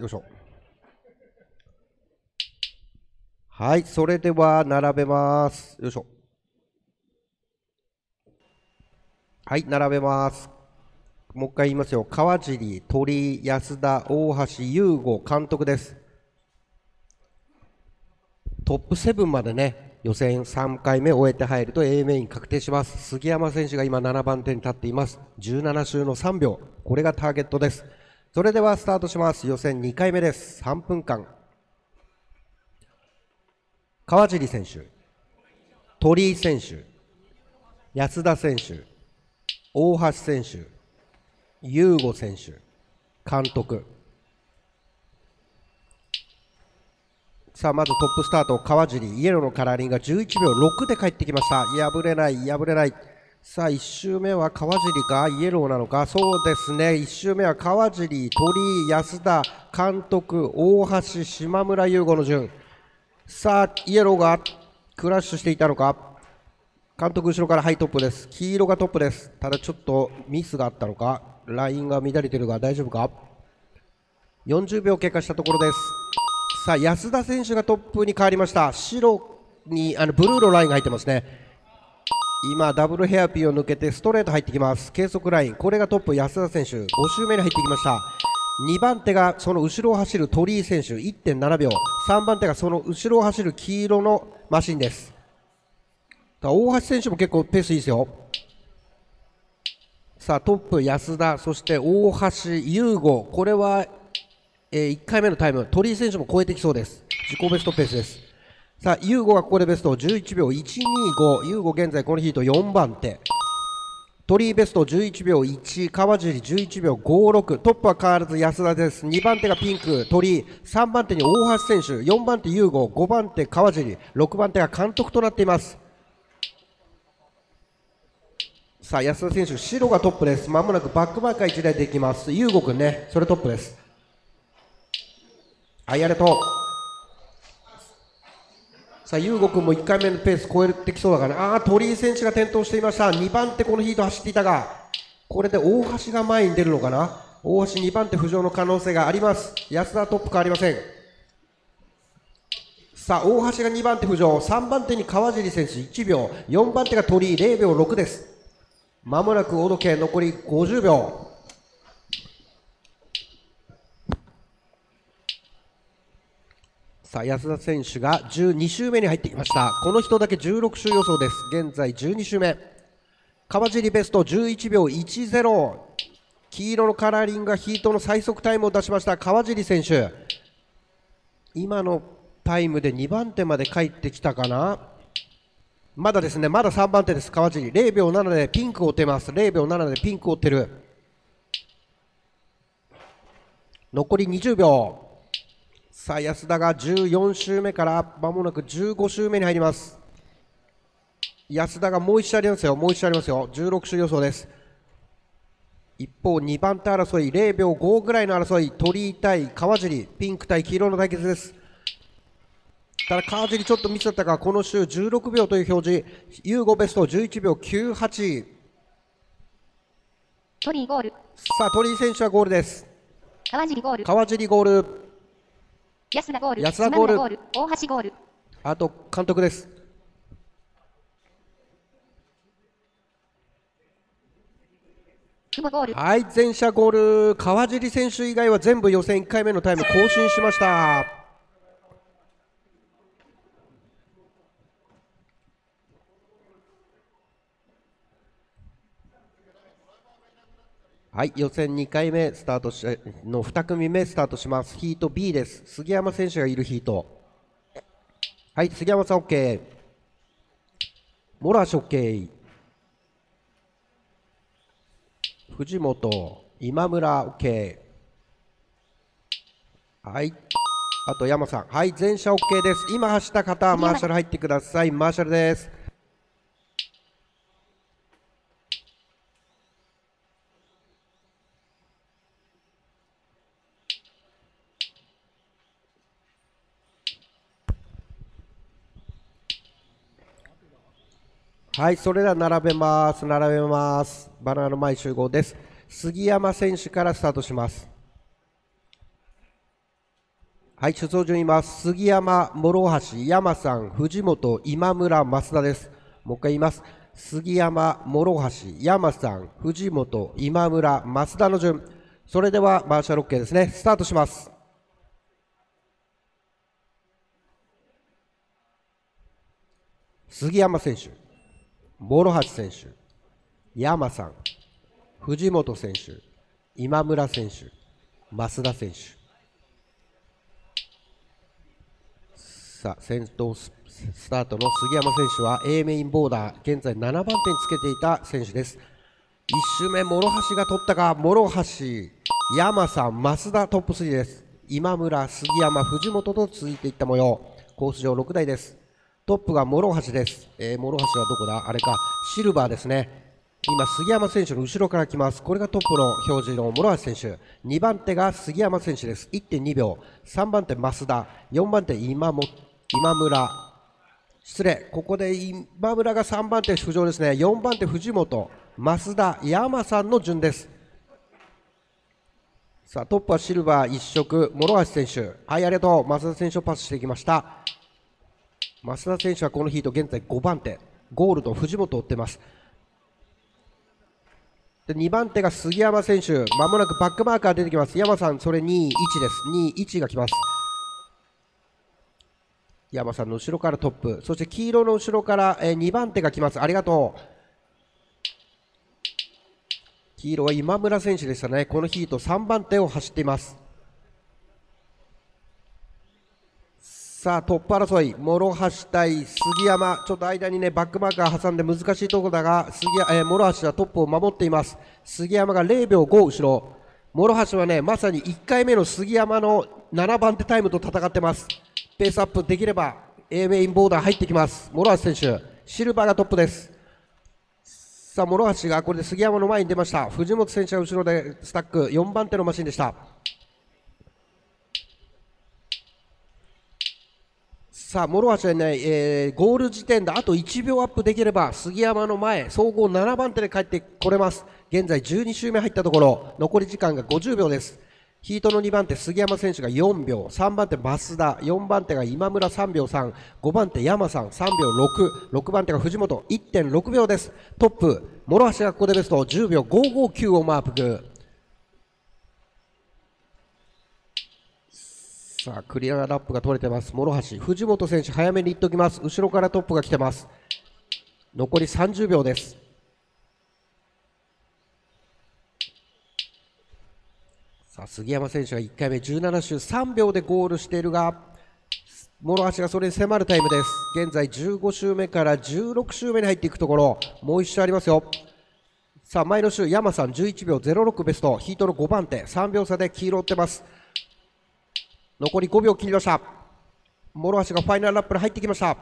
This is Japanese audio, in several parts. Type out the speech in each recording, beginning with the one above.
よいしょ。はい、それでは並べます。よいしょ。はい、並べます。もう一回言いますよ。川尻、鳥、安田、大橋、優吾、監督です。トップ7までね、予選3回目終えて入ると A メイン確定します。杉山選手が今7番手に立っています。17周の3秒。これがターゲットです。それではスタートします。予選2回目です。3分間。川尻選手、鳥居選手、安田選手、大橋選手、優吾選手、監督。さあ、まずトップスタート、川尻、イエローのカラーリングが11秒6で帰ってきました。破れない、破れない。さあ、1周目は川尻か、イエローなのか、そうですね、1周目は川尻、鳥居、安田、監督、大橋、島村優吾の順。さあ、イエローがクラッシュしていたのか、監督後ろからハイトップです。黄色がトップです。ただちょっとミスがあったのか、ラインが乱れてるが大丈夫か ?40 秒経過したところです。さあ、安田選手がトップに変わりました。白に、あの、ブルーのラインが入ってますね。今、ダブルヘアピンを抜けてストレート入ってきます。計測ライン。これがトップ、安田選手。5周目に入ってきました。2番手がその後ろを走る鳥居選手。1.7秒。3番手がその後ろを走る黄色のマシンです。大橋選手も結構ペースいいですよ。さあ、トップ、安田、そして大橋、優吾。これは、えー1回目のタイム、鳥居選手も超えてきそうです。自己ベストペースです。さあ、優吾がここでベスト11秒125。優吾現在このヒート4番手。鳥居ベスト11秒1、川尻11秒56、トップは変わらず安田です。2番手がピンク、鳥居、3番手に大橋選手、4番手優吾、5番手川尻、6番手が監督となっています。さあ、安田選手、白がトップです。まもなくバックマーカー1台できます。優吾くんね、それトップです。ありがと。さあ、優吾君も1回目のペース超えてきそうだから、ああ、鳥居選手が転倒していました。2番手このヒート走っていたが、これで大橋が前に出るのかな？大橋2番手浮上の可能性があります。安田トップ変わりません。さあ、大橋が2番手浮上、3番手に川尻選手1秒、4番手が鳥居0秒6です。まもなく大時計残り50秒。さあ安田選手が12周目に入ってきました。この人だけ16周予想です。現在12周目。川尻ベスト11秒10黄色のカラーリングがヒートの最速タイムを出しました。川尻選手。今のタイムで2番手まで帰ってきたかな。まだですね。まだ3番手です。川尻。0秒7でピンクを追ってます。0秒7でピンクを追ってる。残り20秒。さあ安田が14周目からまもなく15周目に入ります。安田がもう1周ありますよ。もう1周ありますよ。16周予想です。一方2番手争い0秒5ぐらいの争い鳥居対川尻ピンク対黄色の対決です。ただ川尻ちょっとミスだったがこの週16秒という表示。ユーゴベスト11秒98鳥居ゴール。さあ鳥居選手はゴールです。川尻ゴール。川尻ゴール安田ゴール。安田ゴール大橋ゴール。あと監督です。はい、全社ゴール、川尻選手以外は全部予選1回目のタイム更新しました。はい、予選2回目スタートしの2組目スタートします。ヒート B です。杉山選手がいるヒート。はい、杉山さん OK。モラシ OK。藤本、今村 OK。はい。あと山さん。はい、全社 OK です。今走った方はマーシャル入ってください。マーシャルです。はい、それでは並べます。並べます。バナナの前集合です。杉山選手からスタートします。はい、出走順います。杉山、諸橋、山さん、藤本、今村、増田です。もう一回言います。杉山、諸橋、山さん、藤本、今村、増田の順。それでは、マーシャル OK ですね。スタートします。杉山選手、諸橋選手、山さん、藤本選手、今村選手、増田選手。さあ、先頭スタートの杉山選手は A メインボーダー、現在7番手につけていた選手です。1周目、諸橋が取ったか、諸橋、山さん、増田トップ3です。今村、杉山、藤本と続いていった模様。コース上6台です。トップが諸橋です。えー、諸橋はどこだ？あれか、シルバーですね。今、杉山選手の後ろから来ます。これがトップの表示の諸橋選手。2番手が杉山選手です。1.2秒。3番手、増田。4番手、今も今村。失礼。ここで今村が3番手浮上ですね。4番手、藤本。増田、山さんの順です。さあ、トップはシルバー一色、諸橋選手。はい、ありがとう。増田選手をパスしていきました。増田選手はこのヒート現在5番手。ゴールド、藤本を追ってます。で2番手が杉山選手、まもなくバックマーカー出てきます。山さん、それ2、1です。2、1が来ます。山さんの後ろからトップ、そして黄色の後ろから、えー2番手が来ます。ありがとう。黄色は今村選手でしたね。このヒート3番手を走っています。さあ、トップ争い、諸橋対杉山、ちょっと間にね、バックマーカー挟んで難しいところだが、杉えー諸橋はトップを守っています。杉山が0秒5後ろ。諸橋はね、まさに1回目の杉山の7番手タイムと戦ってます。ペースアップできれば、A メインボーダー入ってきます。諸橋選手、シルバーがトップです。さあ、諸橋がこれで杉山の前に出ました。藤本選手は後ろでスタック、4番手のマシンでした。さあ、諸橋はね、えーゴール時点であと1秒アップできれば、杉山の前、総合7番手で帰ってこれます。現在12周目入ったところ、残り時間が50秒です。ヒートの2番手、杉山選手が4秒、3番手、増田、4番手が今村3秒3、5番手、山さん3秒6、6番手が藤本1.6秒です。トップ、諸橋がここでベスト10秒559をマーク。さあ、クリアラップが取れてます。諸橋。藤本選手、早めに行っておきます。後ろからトップが来てます。残り30秒です。さあ、杉山選手が1回目17周3秒でゴールしているが、諸橋がそれに迫るタイムです。現在15周目から16周目に入っていくところ、もう1周ありますよ。さあ、前の週、山さん11秒06ベスト、ヒートの5番手、3秒差で黄色を追ってます。残り5秒切りました。諸橋がファイナルラップに入ってきました。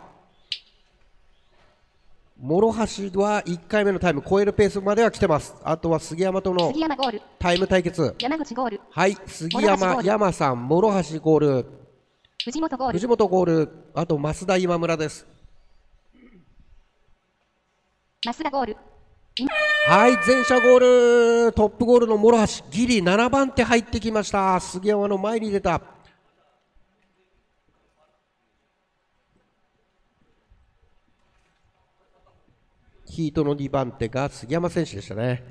諸橋は1回目のタイム超えるペースまでは来てます。あとは杉山との杉山ゴール。タイム対決。山口ゴール。はい、杉山、山さん、諸橋ゴール、藤本ゴール藤。本ゴール、あと増田今村です。増田ゴール。はい、全車ゴール、トップゴールの諸橋、ギリ7番手入ってきました。杉山の前に出た。ヒートの2番手が杉山選手でしたね。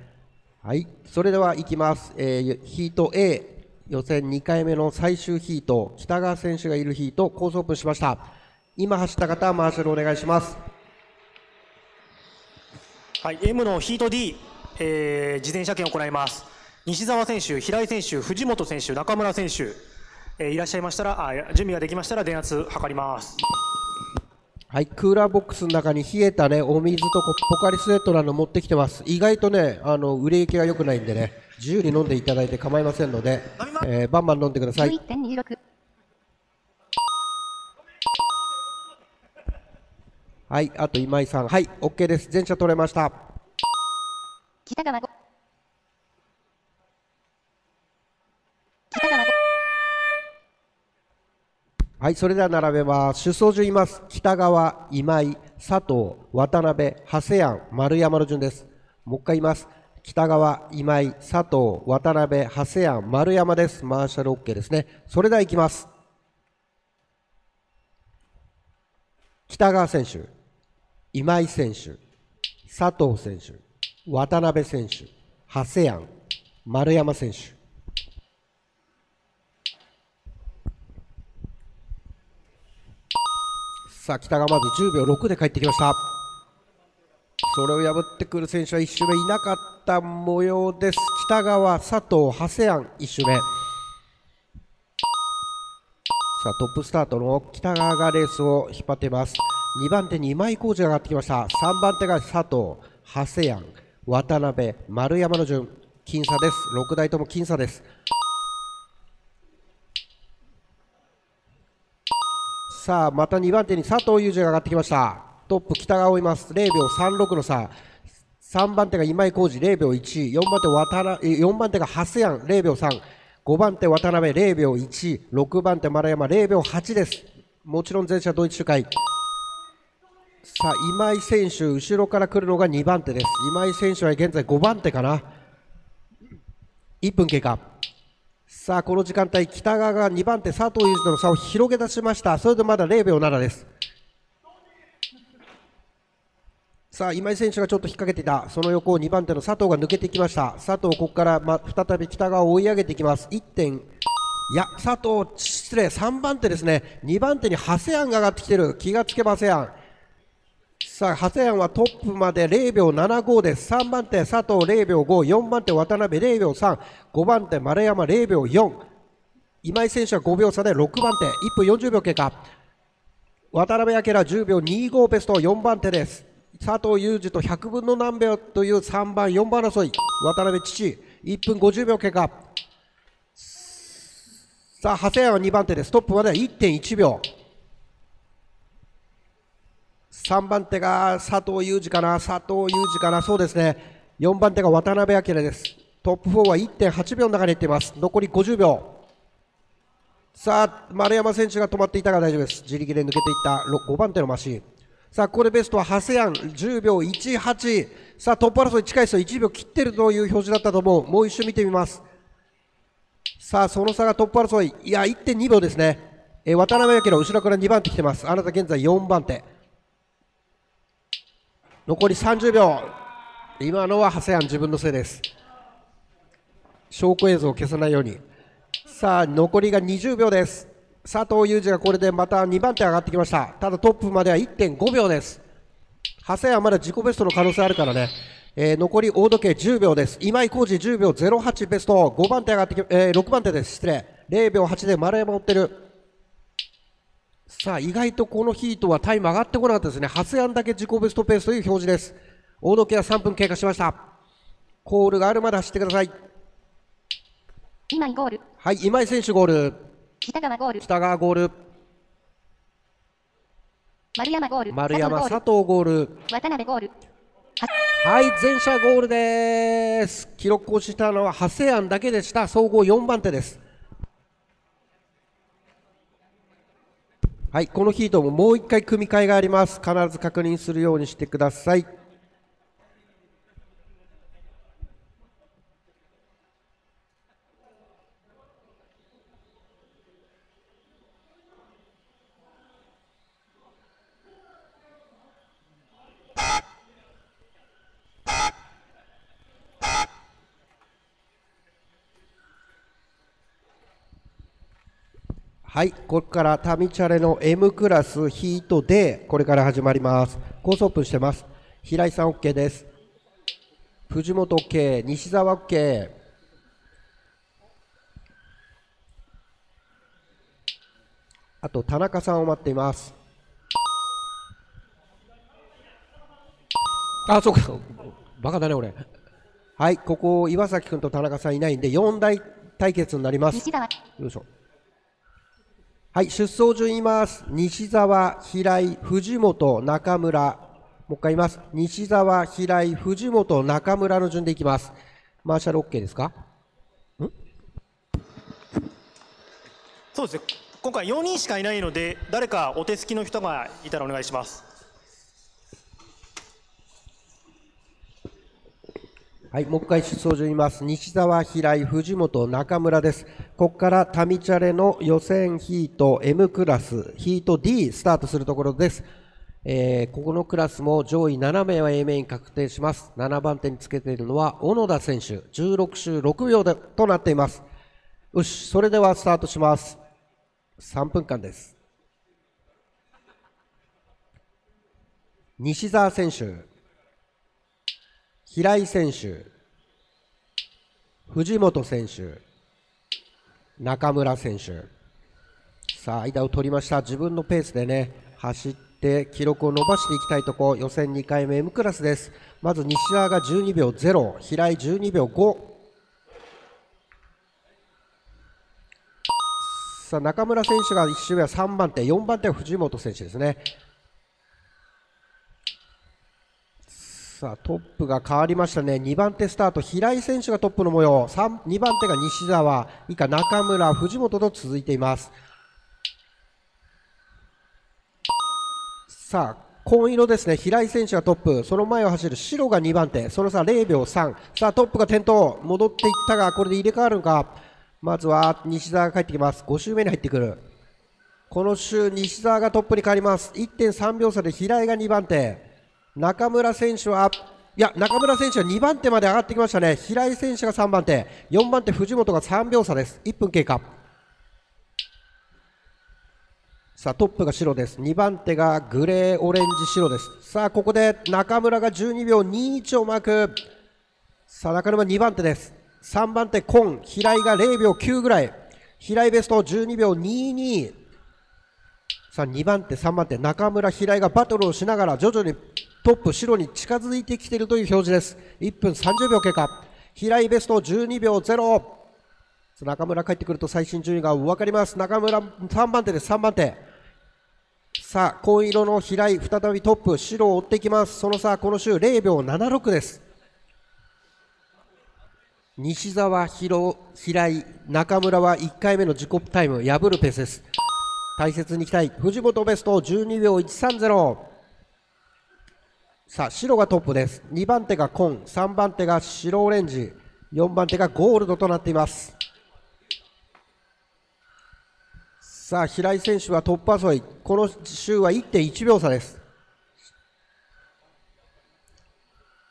はい、それでは行きます。えーヒート A、予選2回目の最終ヒート、北川選手がいるヒート、コースオープンしました。今走った方はマーシャルお願いします。はい、M のヒート D、えー、自転車券を行います。西澤選手、平井選手、藤本選手、中村選手、えーいらっしゃいましたら、あ準備ができましたら電圧測ります。はい、クーラーボックスの中に冷えたね、お水とポポカリスエットなど持ってきてます。意外とね、あの、売れ行きが良くないんでね、自由に飲んでいただいて構いませんので、えーバンバン飲んでください。11.26。はい、あと今井さん。はい、OK です。全車取れました。北川ゴ北川ゴはい、それでは並べます。出走順います。北川、今井、佐藤、渡辺、長谷庵、丸山の順です。もう一回言います。北川、今井、佐藤、渡辺、長谷庵、丸山です。マーシャル OK ですね。それでは行きます。北川選手、今井選手、佐藤選手、渡辺選手、長谷庵、丸山選手。さあ、北川まず10秒6で帰ってきました。それを破ってくる選手は1周目いなかった模様です。北川、佐藤、長谷安、1周目。さあ、トップスタートの北川がレースを引っ張っています。2番手に今井浩二が上がってきました。3番手が佐藤、長谷安、渡辺、丸山の順。僅差です。6台とも僅差です。さあ、また2番手に佐藤裕二が上がってきました。トップ北川を追います。0秒36の差。3番手が今井浩二0秒1。4番手渡辺、4番手が長谷安0秒3。5番手渡辺0秒1。6番手丸山0秒8です。もちろん前者同一周回。さあ、今井選手、後ろから来るのが2番手です。今井選手は現在5番手かな。1分経過。さあ、この時間帯、北川が2番手、佐藤裕二との差を広げ出しました。それでまだ0秒7です。さあ、今井選手がちょっと引っ掛けていた。その横を2番手の佐藤が抜けてきました。佐藤、ここから、ま、再び北川を追い上げていきます。1点、いや、佐藤、失礼、3番手ですね。2番手に長谷安が上がってきてる。気がつけば長谷安。さあ、長谷安はトップまで0秒75です。3番手佐藤0秒5、4番手渡辺0秒3、5番手丸山0秒4。今井選手は5秒差で6番手、1分40秒経過。渡辺明10秒25ベスト4番手です。佐藤裕二と100分の何秒という3番、4番争い。渡辺父、1分50秒経過。さあ、長谷安は2番手です。トップまでは1.1秒。3番手が佐藤裕二かな、佐藤裕二かな、そうですね。4番手が渡辺明です。トップ4は1.8秒の中にいっています。残り50秒。さあ、丸山選手が止まっていたが大丈夫です。自力で抜けていった5番手のマシン。さあ、ここでベストは長谷安10秒18。さあ、トップ争い近い人1秒切ってるという表示だったと思う。もう一周見てみます。さあ、その差がトップ争い。いや、1.2秒ですね。え渡辺明の後ろから2番手来てます。あなた現在4番手。残り30秒。今のは長谷安自分のせいです。証拠映像を消さないように。さあ、残りが20秒です。佐藤裕二がこれでまた2番手上がってきました。ただトップまでは1.5秒です。長谷安まだ自己ベストの可能性あるからね。えー残り大時計10秒です。今井浩二10秒08ベスト。5番手上がってき、えー6番手です。失礼。0秒8で丸山追ってる。さあ、意外とこのヒートはタイム上がってこなかったですね。長谷安だけ自己ベストペースという表示です。大時計は3分経過しました。コールがあるまで走ってください。今井ゴール。はい、今井選手ゴール。北川ゴール。北川ゴール。丸山ゴール。丸山、佐佐藤ゴール。渡辺ゴール。はい、全車ゴールです。記録更新したのは長谷安だけでした。総合4番手です。はい、このヒートももう一回組み替えがあります。必ず確認するようにしてください。はい、ここからタミチャレの M クラスヒートでこれから始まります。コースオープンしてます。平井さん OK です。藤本 OK、西澤 OK。あと田中さんを待っています。あ、そうか。バカだね、俺。はい、ここ、岩崎君と田中さんいないんで、4大対決になります。西澤。よいしょ。はい、出走順います。西澤、平井、藤本、中村。もう一回言います。西澤、平井、藤本、中村の順でいきます。マーシャル OK ですか？そうですね今回4人しかいないので誰かお手すきの人がいたらお願いしますはい、もう一回出走順言います。西澤、平井、藤本、中村です。ここからタミチャレの予選ヒート M クラス、ヒート D スタートするところです。えーここのクラスも上位7名は A メイン確定します。7番手につけているのは小野田選手、16周6秒でとなっています。よし、それではスタートします。3分間です。西澤選手、平井選手、藤本選手、中村選手、さあ、間を取りました。自分のペースでね、走って記録を伸ばしていきたいとこ、予選2回目 M クラスです。まず西澤が12秒0、平井12秒5。さあ、中村選手が1周目は3番手、4番手は藤本選手ですね。さあ、トップが変わりましたね。2番手スタート、平井選手がトップの模様。3 2番手が西澤、以下中村、藤本と続いています。さあ、紺色ですね。平井選手がトップ。その前を走る白が2番手。その差0秒3。さあ、トップが転倒。戻っていったが、これで入れ替わるのか。まずは西澤が帰ってきます。5周目に入ってくる。この週、西澤がトップに変わります。1.3秒差で平井が2番手。中村選手は、いや、中村選手は2番手まで上がってきましたね。平井選手が3番手。4番手、藤本が3秒差です。1分経過。さあ、トップが白です。2番手がグレー、オレンジ、白です。さあ、ここで中村が12秒21をマーク。さあ、中村2番手です。3番手、コン、平井が0秒9ぐらい。平井ベスト12秒22。さあ、2番手、3番手、中村、平井がバトルをしながら徐々にトップ、白に近づいてきているという表示です。1分30秒経過。平井ベスト12秒0。中村帰ってくると最新順位が分かります。中村3番手です、3番手。さあ、紺色の平井、再びトップ、白を追っていきます。その差、この週0秒76です。西澤、広平井、中村は1回目の自己タイム、破るペースです。大切にいきたい。藤本ベスト12秒130。さあ、白がトップです。2番手が紺、3番手が白オレンジ、4番手がゴールドとなっています。さあ、平井選手はトップ争い。この週は1.1秒差です。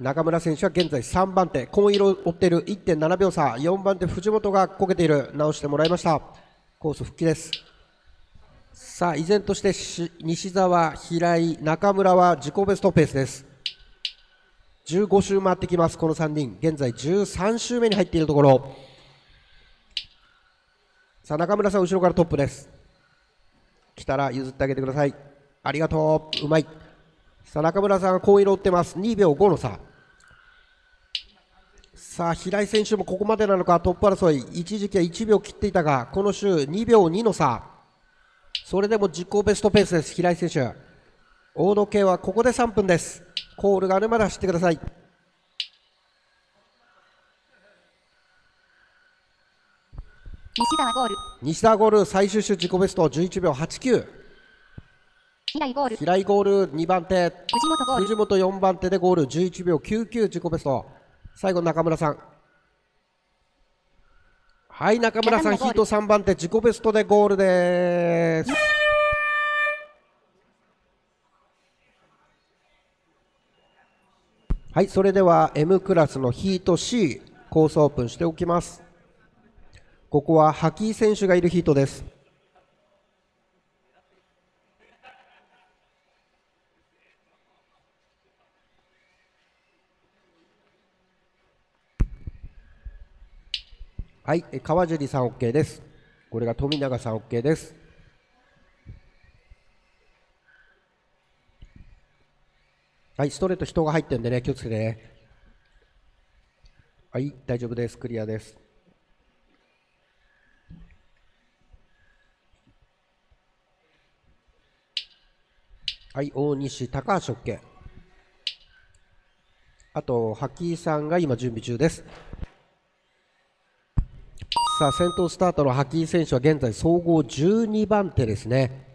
中村選手は現在3番手。紺色を追っている1.7秒差。4番手藤本がこけている。直してもらいました。コース復帰です。さあ、依然としてし西澤、平井、中村は自己ベストペースです。15周回ってきます、この3人。現在13周目に入っているところ。さあ、中村さん、後ろからトップです。来たら譲ってあげてください。ありがとう。うまい。さあ、中村さんが紺色を追ってます。2秒5の差。さあ、平井選手もここまでなのか、トップ争い。一時期は1秒切っていたが、この週2秒2の差。それでも自己ベストペースです、平井選手。大野系はここで3分です。コールがあるまで走ってください。西澤ゴール。西田ゴール最終週自己ベスト11秒89。平井ゴール。平井ゴール2番手。藤本ゴール。藤本4番手でゴール11秒99自己ベスト。最後中村さん。はい、中村さんヒート3番手自己ベストでゴールです。はい、それでは M クラスのヒート C コースオープンしておきます。ここはハキー選手がいるヒートです。はい、え川尻さん OK です。これが富永さん OK です。はい、ストレート人が入ってるんでね、気をつけてね。はい、大丈夫です。クリアです。はい、大西、高橋 OK。あと、ハッキーさんが今準備中です。さあ、先頭スタートのハキー選手は現在総合12番手ですね。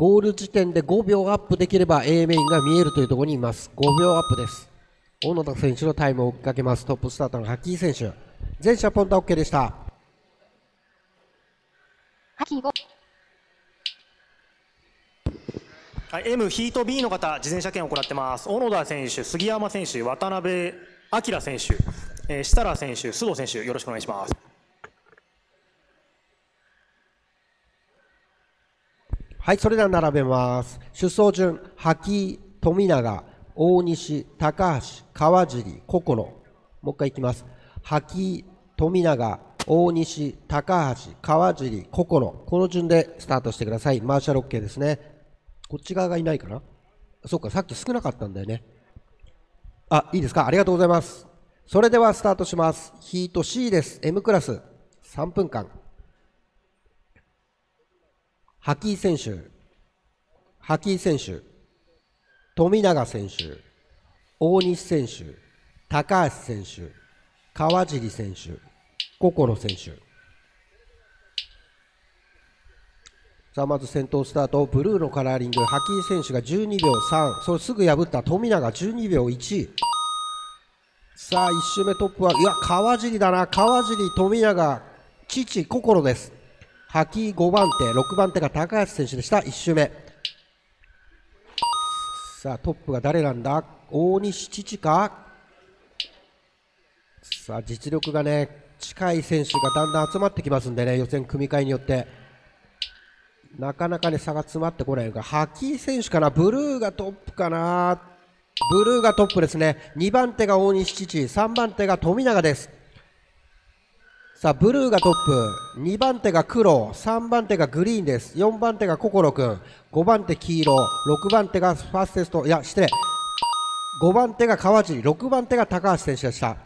ゴール時点で5秒アップできれば A メインが見えるというところにいます。5秒アップです。小野田選手のタイムを追っかけます。トップスタートのハキー選手。全社ポンタ OK でした。ハキーゴール。はい、M ヒート B の方、事前車検を行ってます。小野田選手、杉山選手、渡辺明選手、えー設楽選手、須藤選手、よろしくお願いします。はい、それでは並べます。出走順、萩、富永、大西、高橋、川尻、心。もう一回いきます。萩、富永、大西、高橋、川尻、心。この順でスタートしてください。マーシャル OK ですね。こっち側がいないかな？そっか、さっき少なかったんだよね。あ、いいですか？ありがとうございます。それではスタートします。ヒート C です。M クラス。3分間。ハキー選手、ハキー選手、富永選手、大西選手、高橋選手、川尻選手、心選手。さあまず先頭スタート、ブルーのカラーリング、ハキー選手が12秒3、それすぐ破った。富永12秒1。さあ1周目トップは、いや、川尻だな、川尻、富永、父、心です。ハキ5番手、6番手が高橋選手でした、1周目。さあ、トップが誰なんだ？大西父か？さあ、実力がね、近い選手がだんだん集まってきますんでね、予選組み替えによって。なかなかね、差が詰まってこないのが、ハキー選手かな？ブルーがトップかな？ブルーがトップですね。2番手が大西父、3番手が富永です。さあ、ブルーがトップ、2番手が黒、3番手がグリーンです。4番手が心くん、5番手黄色、6番手がファーステスト、いや、失礼。5番手が川尻、6番手が高橋選手でした。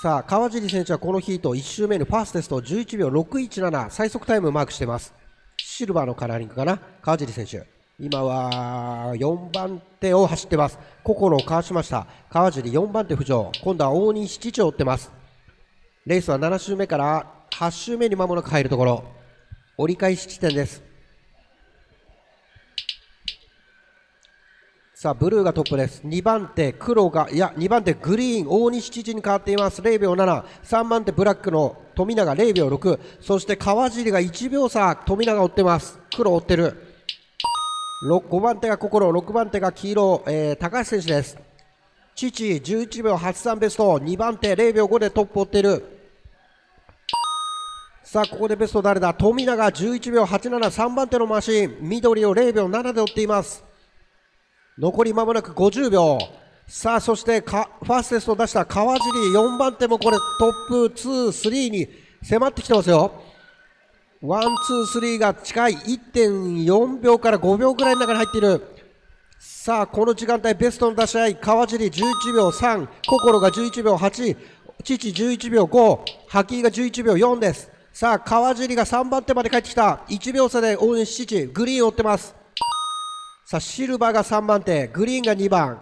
さあ、川尻選手はこのヒート1周目のファーステスト11秒617、最速タイムをマークしています。シルバーのカラーリングかな？川尻選手。今は4番手を走ってます。心をかわしました。川尻4番手浮上。今度は大西七を追ってます。レースは7周目から8周目に間もなく入るところ。折り返し地点です。さあ、ブルーがトップです。2番手、黒が、いや、2番手、グリーン、大西知事に変わっています。0秒7。3番手、ブラックの富永0秒6。そして川尻が1秒差、富永追ってます。黒追ってる。5番手が心、6番手が黄色、えー高橋選手です。父、11秒83ベスト、2番手、0秒5でトップ追ってる。さあ、ここでベスト誰だ？富永11秒87、3番手のマシン、緑を0秒7で追っています。残り間もなく50秒。さあ、そしてか、ファーストテストを出した川尻4番手もこれトップ2、3に迫ってきてますよ。ワン、ツー、スリーが近い1.4秒から5秒くらいの中に入っている。さあ、この時間帯ベストの出し合い、川尻11秒3、心が11秒8、父11秒5、ハキが11秒4です。さあ、川尻が3番手まで帰ってきた。1秒差で応援し父、グリーンを追ってます。さあ、シルバーが3番手、グリーンが2番。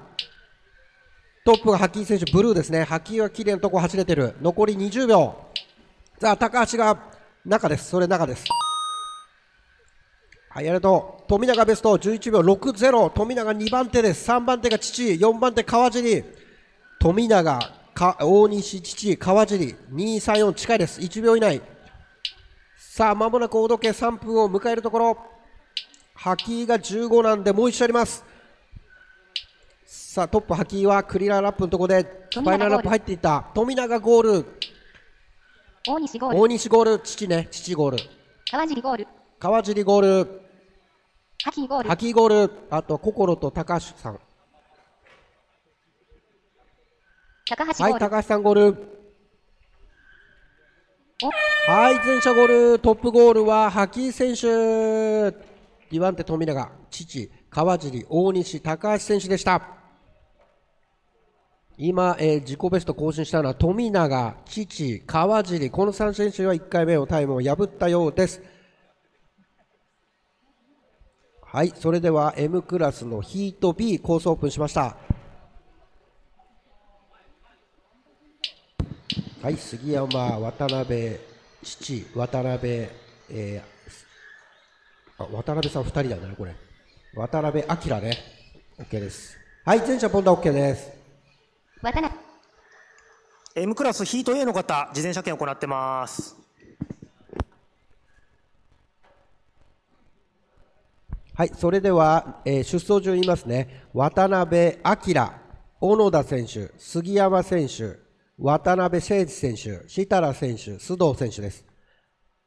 トップがハッキー選手、ブルーですね。ハッキーは綺麗なとこ走れてる。残り20秒。さあ、高橋が中です。それ中です。はい、ありがとう。富永ベスト11秒60。富永2番手です。3番手が父、4番手川尻。富永、か大西、父、川尻。2、3、4近いです。1秒以内。さあ、間もなく大時計3分を迎えるところ。ハキーが15なんでもう一周あります。さあ、トップハキーはクリアラップのところでファイナルラップ入っていった。富永ゴール。大西ゴール。大西ゴール。父ね。父ゴール。川尻ゴール。川尻ゴール。ハキーゴールハ。キーゴール。あと、心と高橋さん。はい、高橋ゴール。高橋さんゴール。はい、全車ゴール。トップゴールはハキー選手。2番手富永、父、川尻、大西、高橋選手でした。今、えー自己ベスト更新したのは富永、父、川尻、この3選手は1回目のタイムを破ったようです。はい、それでは M クラスのヒート B コースオープンしました。はい、杉山、渡辺、父、渡辺、えーあ渡辺さん2人だね、これ。渡辺明ね。OK です。はい、全車ポンダ OK です。渡辺。M クラスヒート A の方、事前車検を行ってます。はい、それでは、えー出走順言いますね。渡辺明、小野田選手、杉山選手、渡辺誠司選手、設楽選手、須藤選手です。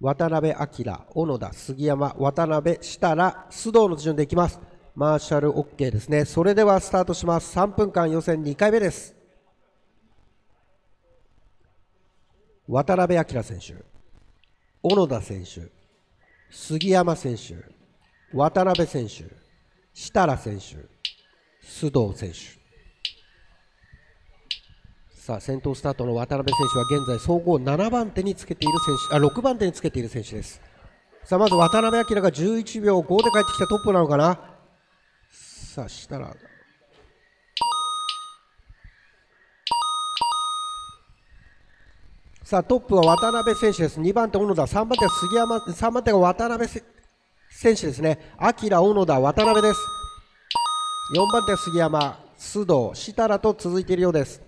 渡辺明、小野田、杉山、渡辺、設楽、須藤の順でいきます。マーシャル OK ですね。それではスタートします。3分間予選2回目です。渡辺明選手、小野田選手、杉山選手、渡辺選手、設楽選手、須藤選手。さあ、先頭スタートの渡辺選手は現在総合7番手につけている選手、あ、6番手につけている選手です。さあ、まず渡辺明が11秒5で帰ってきたトップなのかな？さあ、設楽。さあ、トップは渡辺選手です。2番手、小野田。3番手は杉山、3番手が渡辺選手ですね。明、小野田、渡辺です。4番手は杉山、須藤、設楽と続いているようです。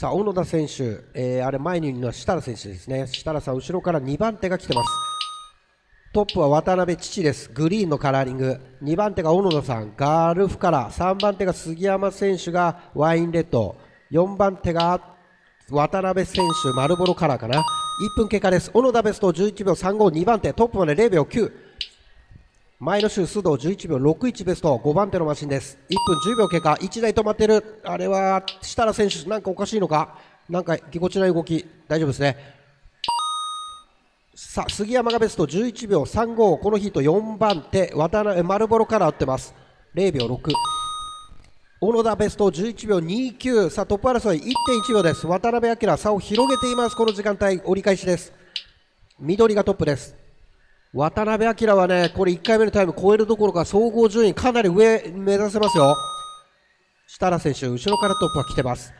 さあ、小野田選手、えーあれ前にいるのは設楽選手ですね。設楽さん、後ろから2番手が来てます。トップは渡辺父です。グリーンのカラーリング。2番手が小野田さん、ガールフカラー。3番手が杉山選手がワインレッド。4番手が渡辺選手、丸ボロカラーかな。1分経過です。小野田ベスト11秒35、2番手。トップまで0秒9。前の週、須藤11秒61ベスト、5番手のマシンです。1分10秒経過、1台止まってる。あれは、設楽選手、なんかおかしいのか？なんかぎこちない動き、大丈夫ですね。さあ、杉山がベスト11秒35、このヒート4番手、渡辺、丸ボロから打ってます。0秒6。小野田ベスト11秒29、さあトップ争い1.1秒です。渡辺明、差を広げています。この時間帯、折り返しです。緑がトップです。渡辺明はね、これ1回目のタイム超えるどころか、総合順位かなり上目指せますよ。設楽選手、後ろからトップが来てます。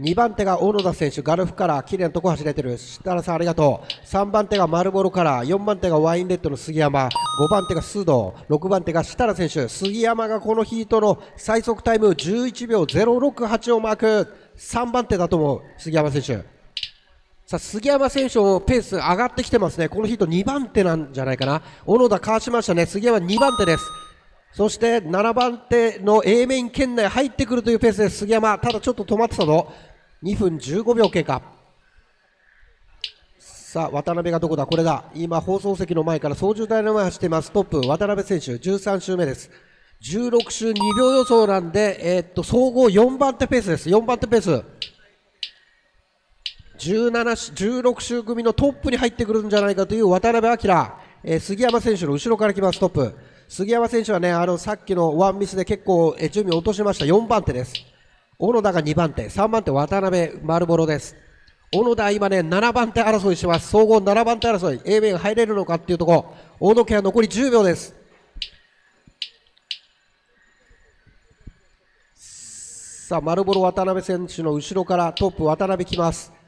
2番手が小野田選手、ガルフカラー、綺麗なとこ走れてる。設楽さんありがとう。3番手が丸ボロカラー、4番手がワインレッドの杉山、5番手が須藤、6番手が設楽選手、杉山がこのヒートの最速タイム11秒068をマーク。3番手だと思う、杉山選手。さあ、杉山選手のペース上がってきてますね。このヒート2番手なんじゃないかな。小野田かわしましたね。杉山2番手です。そして7番手の A メイン圏内入ってくるというペースです。杉山、ただちょっと止まってたぞ。2分15秒経過。さあ、渡辺がどこだ？これだ。今、放送席の前から操縦台の前走っています。トップ、渡辺選手、13周目です。16周2秒予想なんで、えーっと、総合4番手ペースです。4番手ペース。17 16周組のトップに入ってくるんじゃないかという渡辺明、えー杉山選手の後ろから来ます、トップ。杉山選手はね、あの、さっきのワンミスで結構、えー順位を落としました。4番手です。小野田が2番手、3番手渡辺丸ボロです。小野田今ね、7番手争いします。総合7番手争い。A 面入れるのかっていうところ。大野家は残り10秒です。さあ、丸ボロ渡辺選手の後ろからトップ渡辺来ます。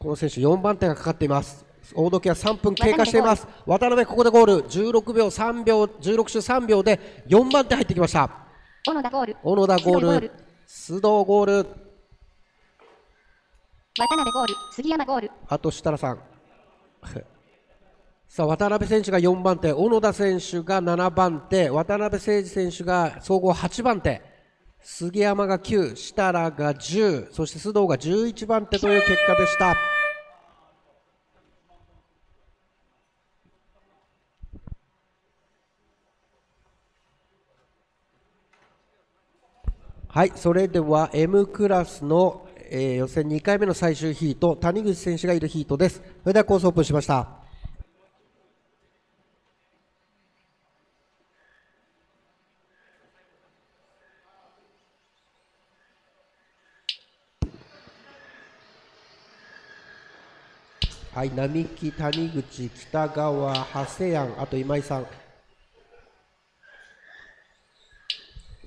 この選手4番手がかかっています。大時計は3分経過しています。渡辺ここでゴール。16秒3秒、16周3秒で4番手入ってきました。小野田ゴール。小野田ゴール。須藤ゴール。渡辺ゴール。杉山ゴール。あと設楽さん。さあ、渡辺選手が4番手、小野田選手が7番手、渡辺誠司選手が総合8番手、杉山が9、設楽が10、そして須藤が11番手という結果でした。はい、それでは M クラスの、えー予選2回目の最終ヒート、谷口選手がいるヒートです。それではコースオープンしました。はい、並木、谷口、北川、長谷庵、あと今井さん。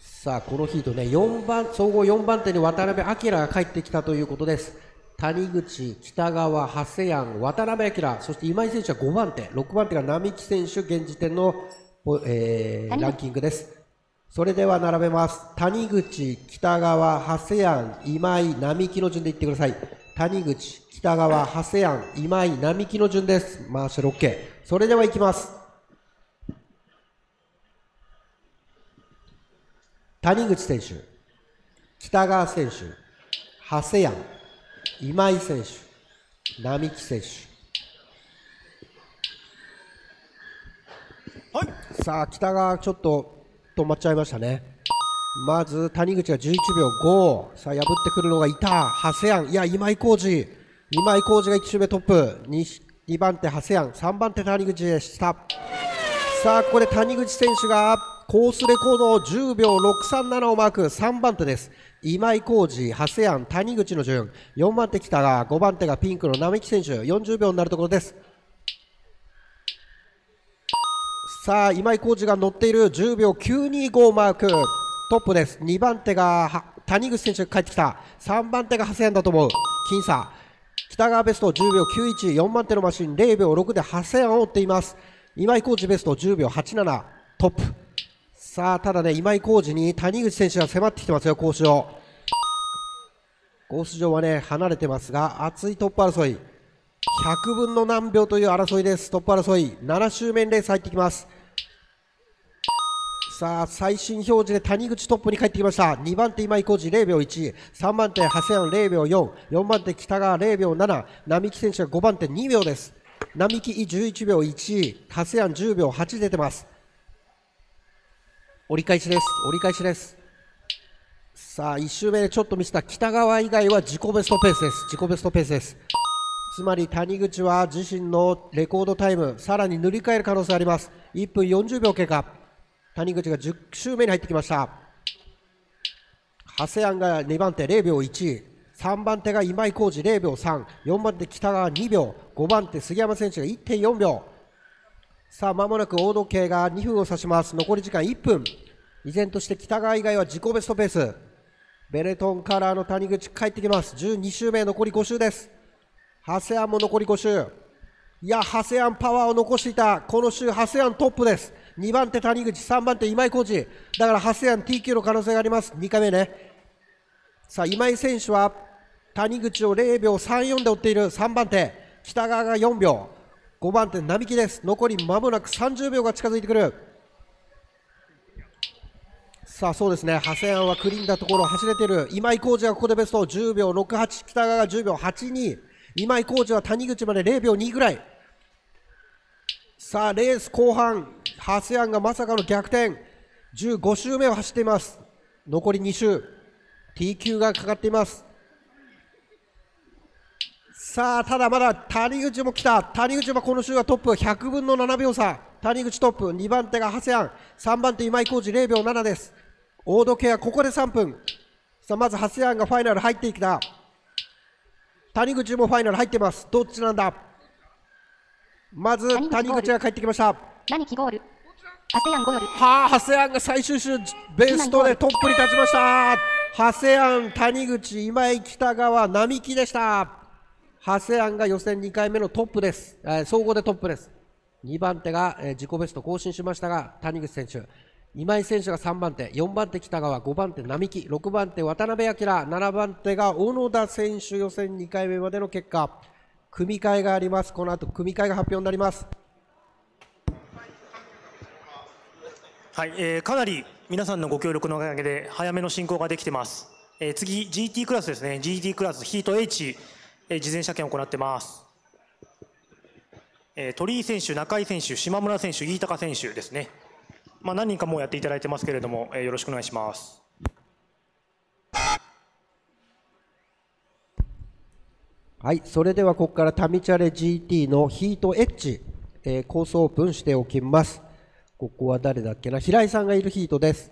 さあ、このヒートね、4番、総合4番手に渡辺明が帰ってきたということです。谷口、北川、長谷庵、渡辺明、そして今井選手は5番手、6番手が並木選手、現時点の、おえーランキングです。それでは並べます。谷口、北川、長谷庵、今井、並木の順で言ってください。谷口、北川、長谷庵、今井、並木の順です。マーシャル OK。それでは行きます。谷口選手、北川選手、長谷庵、今井選手、並木選手。はいさあ、北川ちょっと止まっちゃいましたね。まず、谷口が11秒5。さあ、破ってくるのがいた。長谷庵。いや、今井浩二。今井浩二が1周目トップ。2, 2番手、長谷庵。3番手、谷口でした。さあ、ここで谷口選手がコースレコードを10秒637をマーク。3番手です。今井浩二、長谷庵、谷口の順。4番手、北川。5番手がピンクの並木選手。40秒になるところです。さあ、今井浩二が乗っている10秒925マーク。トップです。2番手が谷口選手が帰ってきた。3番手が長谷庵だと思う。僅差。北川ベスト10秒91。4番手のマシン0秒6で長谷庵を追っています。今井浩二ベスト10秒87。トップ。さあ、ただね、今井浩二に谷口選手が迫ってきてますよ、コース上。コース上はね、離れてますが、熱いトップ争い。100分の何秒という争いです。トップ争い。7周目レース入ってきます。さあ、最新表示で谷口トップに帰ってきました。2番手今井浩二0秒1、3番手長谷庵0秒4、4番手北川0秒7、並木選手が5番手2秒です。並木11秒1、長谷庵10秒8出てます。折り返しです。折り返しです。さあ、1周目でちょっと見せた北川以外は自己ベストペースです。自己ベストペースです。つまり谷口は自身のレコードタイム、さらに塗り替える可能性あります。1分40秒経過。谷口が10周目に入ってきました。長谷庵が2番手0秒1、3番手が今井浩二0秒3、4番手北川2秒、5番手杉山選手が1.4秒。さあ、まもなく大時計が2分を指します。残り時間1分。依然として北川以外は自己ベストペース。ベレトンカラーの谷口帰ってきます。12周目残り5周です。長谷庵も残り5周。いや、長谷庵パワーを残していた。この週、長谷庵トップです。2番手谷口、3番手今井浩二。だから長谷庵 TQ の可能性があります。2回目ね。さあ、今井選手は谷口を0秒34で追っている3番手。北川が4秒。5番手並木です。残り間もなく30秒が近づいてくる。さあ、そうですね。長谷庵はクリーンなところを走れている。今井浩二がここでベスト10秒68。北川が10秒82。今井浩二は谷口まで0秒2ぐらい。さあ、レース後半、長谷庵がまさかの逆転。15周目を走っています。残り2周。TQ がかかっています。さあ、ただまだ谷口も来た。谷口もこの週はトップ。100分の7秒差。谷口トップ。2番手が長谷庵。3番手今井浩二0秒7です。大時計はここで3分。さあ、まず長谷庵がファイナル入ってきた。谷口もファイナル入ってます。どっちなんだ？まず谷口が帰ってきました。何記ゴール。アセアンゴール。はあ、長谷庵が最終週ベストでトップに立ちました。長谷庵、谷口、今井、北川、並木でした。長谷庵が予選2回目のトップです。えー総合でトップです。2番手が、えー自己ベスト更新しましたが、谷口選手。今井選手が3番手、4番手北川、5番手並木、6番手渡辺明、7番手が小野田選手予選2回目までの結果、組み替えがあります。この後組み替えが発表になります。はい、えーかなり皆さんのご協力のおかげで早めの進行ができてます。えー次 GT クラスですね。GT クラスヒート H、えー事前車検を行ってます。えー鳥居選手、中井選手、島村選手、飯高選手ですね。まあ何人かもうやっていただいてますけれども、えーよろしくお願いします。はい、それではここからタミチャレ GT のヒートエッジ、えーコースオープンしておきます。ここは誰だっけな？平井さんがいるヒートです。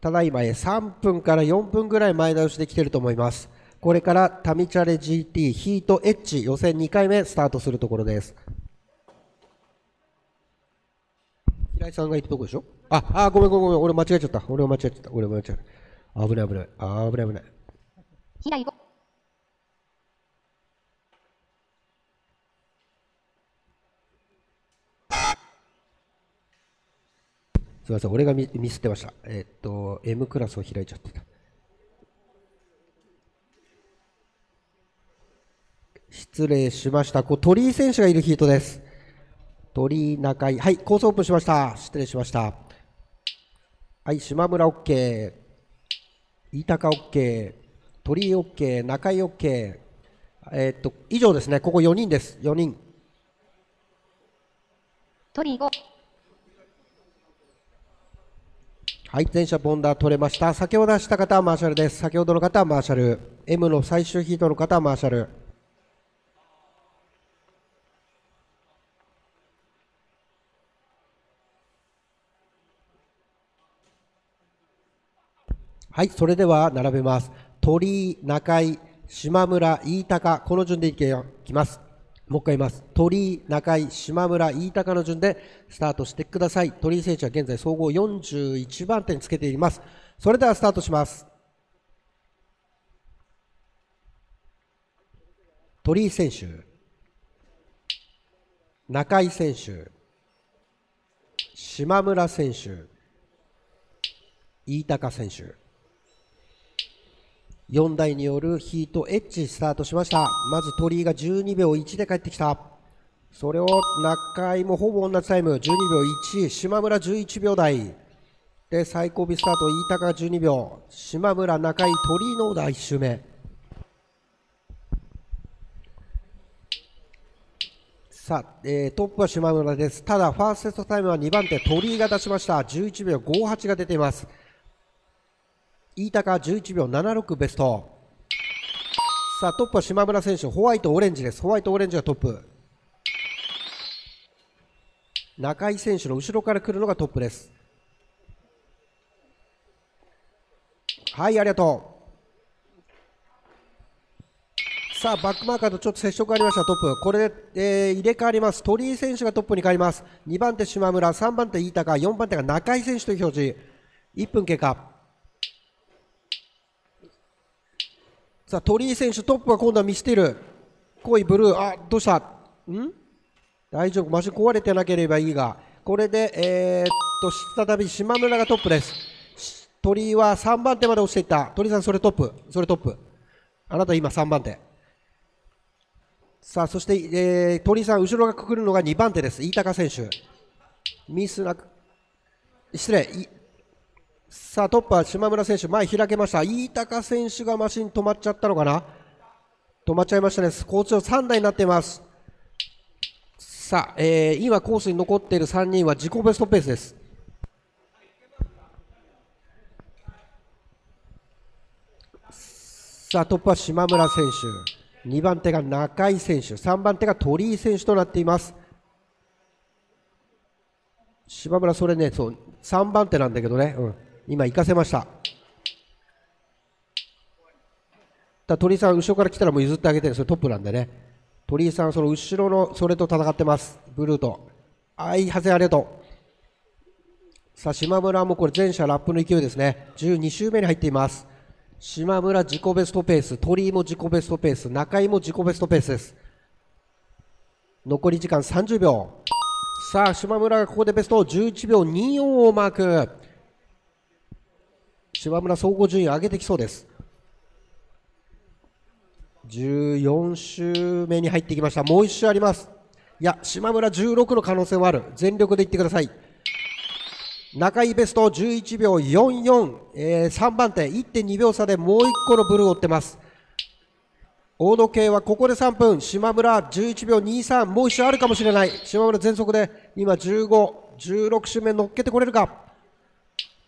ただいまえー3分から4分ぐらい前倒しで来てると思います。これからタミチャレ GT ヒートエッジ予選2回目スタートするところです。平井さんがいるとこでしょ？あ、あ、ごめんごめんごめん、俺間違えちゃった。俺間違えちゃった。俺間違えた。危ない危ない。あ、危ない危ない。平井ゴさすみません、俺がミミスってました。えっと、M クラスを開いちゃってた。失礼しました。こう鳥居選手がいるヒートです。鳥居中井。はい、コースオープンしました。失礼しました。はい、島村 OK。飯高 OK。鳥居 OK。中井 OK。えっと、以上ですね。ここ4人です。4人。鳥居5、はい、全車ボンダー取れました。先ほど出した方はマーシャルです。先ほどの方はマーシャル。M の最終ヒートの方はマーシャル。はい、それでは並べます。鳥居、中井、島村、飯高、この順でいきます。もう一回言います。鳥居、中井、島村、飯高の順でスタートしてください。鳥居選手は現在総合41番手につけています。それではスタートします。鳥居選手、中井選手、島村選手、飯高選手。4台によるヒートエッジスタートしました。まず鳥居が12秒1で帰ってきた。それを中井もほぼ同じタイム、12秒1、島村11秒台。で、最後尾スタート、飯高が12秒、島村、中井、鳥居の第1周目。さあ、えートップは島村です。ただ、ファーストセットタイムは2番手、鳥居が出しました。11秒58が出ています。飯高11秒76ベスト。さあ、トップは島村選手、ホワイト、オレンジです。ホワイト、オレンジがトップ。中井選手の後ろから来るのがトップです。はい、ありがとう。さあ、バックマーカーとちょっと接触がありました、トップ。これで、えー入れ替わります。鳥居選手がトップに変わります。2番手島村、3番手飯高、4番手が中井選手という表示。1分経過。さあ、鳥居選手トップは今度はミスティル。濃いブルー。あ、どうした？ん？大丈夫。マシン壊れてなければいいが。これで、えー、っと、再び島村がトップです。鳥居は3番手まで落ちていった。鳥居さん、それトップ。それトップ。あなた今3番手。さあ、そして、えー、鳥居さん、後ろがくくるのが2番手です。飯高選手。ミスなく、失礼。さあ、トップは島村選手、前開けました。飯高選手がマシン止まっちゃったのかな？止まっちゃいましたね。交通3台になっています。さあ、えー今コースに残っている3人は自己ベストペースです。さあ、トップは島村選手。2番手が中井選手。3番手が鳥居選手となっています。島村、それね、そう、3番手なんだけどね、うん、今、行かせました。だ鳥居さん、後ろから来たらもう譲ってあげてる、それトップなんでね。鳥居さん、その後ろのそれと戦ってます、ブルーと。あい、はぜありがとう。さあ、島村もこれ、全車ラップの勢いですね。12周目に入っています。島村自己ベストペース、鳥居も自己ベストペース、中井も自己ベストペースです。残り時間30秒。さあ、島村がここでベスト11秒24をマーク。島村総合順位を上げてきそうです。14周目に入ってきました。もう1周あります。いや、島村16の可能性もある。全力でいってください。中井ベスト11秒44、えー3番手1.2秒差でもう1個のブルーを追ってます。大野系はここで3分、島村11秒23、もう一周あるかもしれない。島村全速で今15、16周目乗っけてこれるか。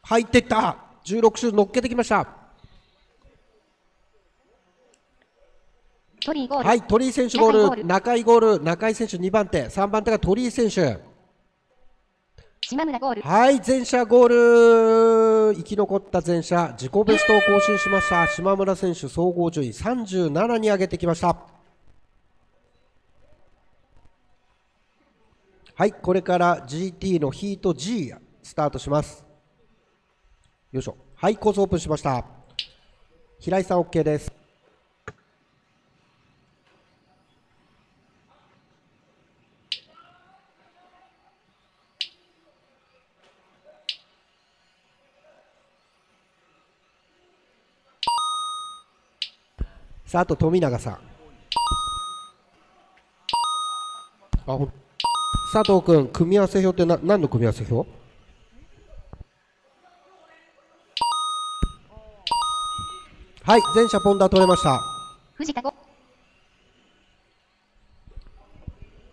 入っていった。16周乗っけてきました。鳥居ゴール、はい、鳥居選手ゴール、中井ゴール中井ゴール、中井選手2番手、3番手が鳥居選手。島村ゴール、はい、全車ゴール生き残った全車、自己ベストを更新しました。島村選手総合順位37に上げてきました。はい、これから GT のヒート G スタートします。よいしょ。はい、コースオープンしました。平井さん OK です。さあ、あと富永さん。あ、ほ。佐藤君、組み合わせ表ってな何の組み合わせ表？はい全社ポンダー取れました藤田5、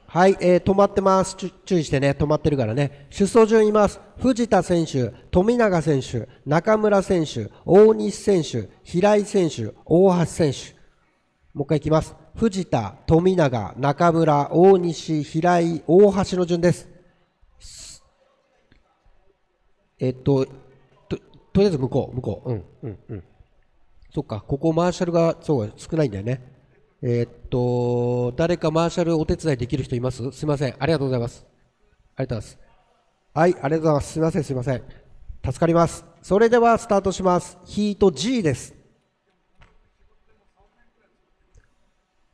はい、えー止まってます。注意してね、止まってるからね。出走順います。藤田選手、富永選手、中村選手、大西選手、平井選手、大橋選手。もう一回いきます。藤田、富永、中村、大西、平井、大橋の順です。えっと、と、とりあえず向こう、向こう。うん、うん、うん。そっか、ここマーシャルが、そう、少ないんだよね。えーっと、誰かマーシャルお手伝いできる人います？すいません。ありがとうございます。ありがとうございます。はい、ありがとうございます。すいません、すいません。助かります。それではスタートします。ヒート G です。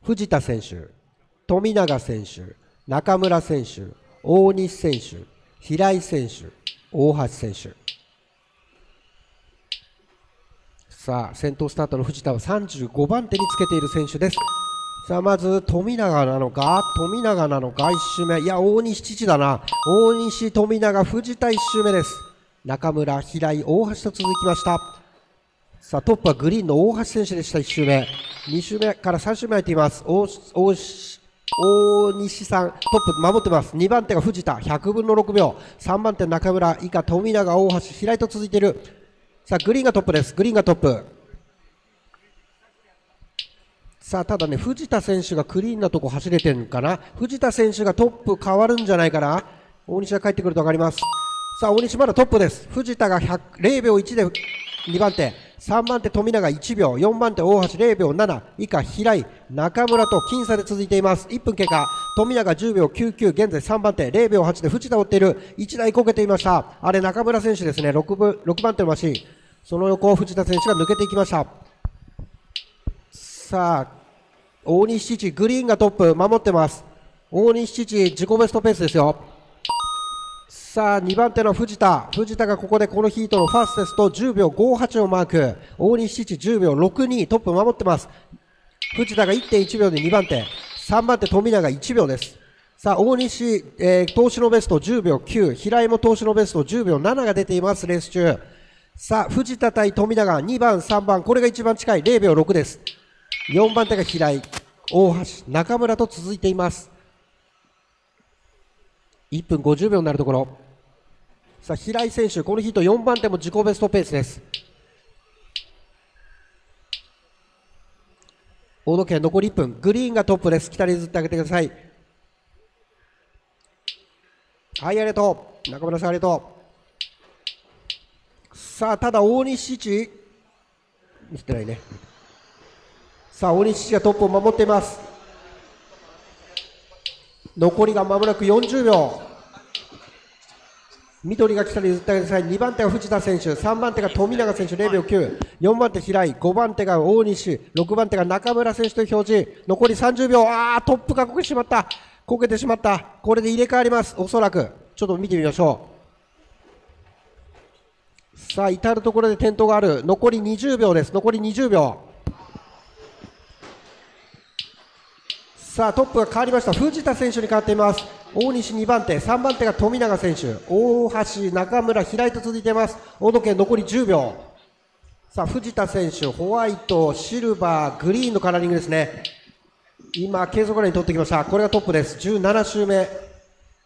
藤田選手、富永選手、中村選手、大西選手、平井選手、大橋選手。さあ、先頭スタートの藤田は35番手につけている選手です。さあ、まず、富永なのか？富永なのか ?1 周目。いや、大西父だな。大西、富永、藤田1周目です。中村、平井、大橋と続きました。さあ、トップはグリーンの大橋選手でした、1周目。2周目から3周目入っています。大大大西さん、トップ守ってます。2番手が藤田、100分の6秒。3番手中村、以下富永、大橋、平井と続いている。さあ、グリーンがトップです。グリーンがトップ。さあ、ただね、藤田選手がクリーンなとこ走れてるかな。藤田選手がトップ変わるんじゃないかな。大西が帰ってくると分かります。さあ、大西まだトップです。藤田が0秒1で2番手。3番手富永1秒。4番手大橋0秒7。以下平井、中村と僅差で続いています。1分経過。富永10秒99。現在3番手。0秒8で藤田を追っている。1台こけていました。あれ中村選手ですね。6, 分6番手のマシン。その横を藤田選手が抜けていきました。さあ、大西父、グリーンがトップ、守ってます。大西父、自己ベストペースですよ。さあ、2番手の藤田。藤田がここでこのヒートのファーストですと10秒58をマーク。大西父10秒62、トップ守ってます。藤田が1.1秒で2番手。3番手富永1秒です。さあ、大西、えー、投手のベスト10秒9。平井も投手のベスト10秒7が出ています、レース中。さあ、藤田対富永、2番、3番、これが一番近い0秒6です。4番手が平井、大橋、中村と続いています。1分50秒になるところ。さあ、平井選手、このヒート4番手も自己ベストペースです。大時計残り1分。グリーンがトップです。北に譲ってあげてください。はい、ありがとう。中村さんありがとう。さあ、ただ大西地、見せてないね。さあ、大西がトップを守っています。残りがまもなく40秒。緑が来たら譲ってあげてください。2番手が藤田選手、3番手が富永選手0秒9、4番手平井、5番手が大西、6番手が中村選手という表示。残り30秒。あー、トップがこけてしまった。こけてしまった。これで入れ替わります。おそらく。ちょっと見てみましょう。さあ、至るところで転倒がある。残り20秒です。残り20秒。さあ、トップが変わりました。藤田選手に変わっています。大西2番手、3番手が富永選手、大橋、中村、平井と続いています。大時計残り10秒。さあ、藤田選手、ホワイト、シルバー、グリーンのカラーリングですね。今、計測ライン取ってきました。これがトップです。17周目。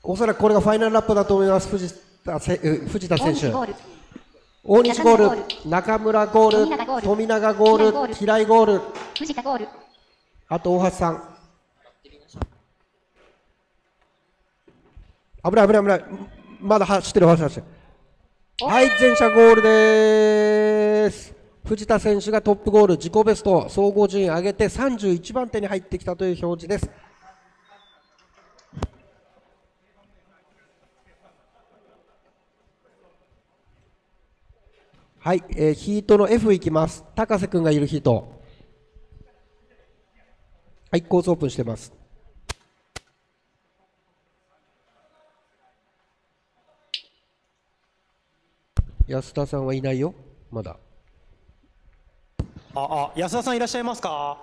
おそらくこれがファイナルラップだと思います。藤田藤田選手。大西ゴール。中村ゴル、中村ゴール、富永ゴール、平井ゴール、藤田ゴール。あと大橋さん。危ない危ない危ない。まだ走ってる走ってる。はい、全車ゴールです。藤田選手がトップゴール、自己ベスト、総合順位上げて31番手に入ってきたという表示です。はい、えーヒートの F いきます。高瀬くんがいるヒート。はい、コースオープンしてます。安田さんはいないよ、まだ。あ、あ、安田さんいらっしゃいますか？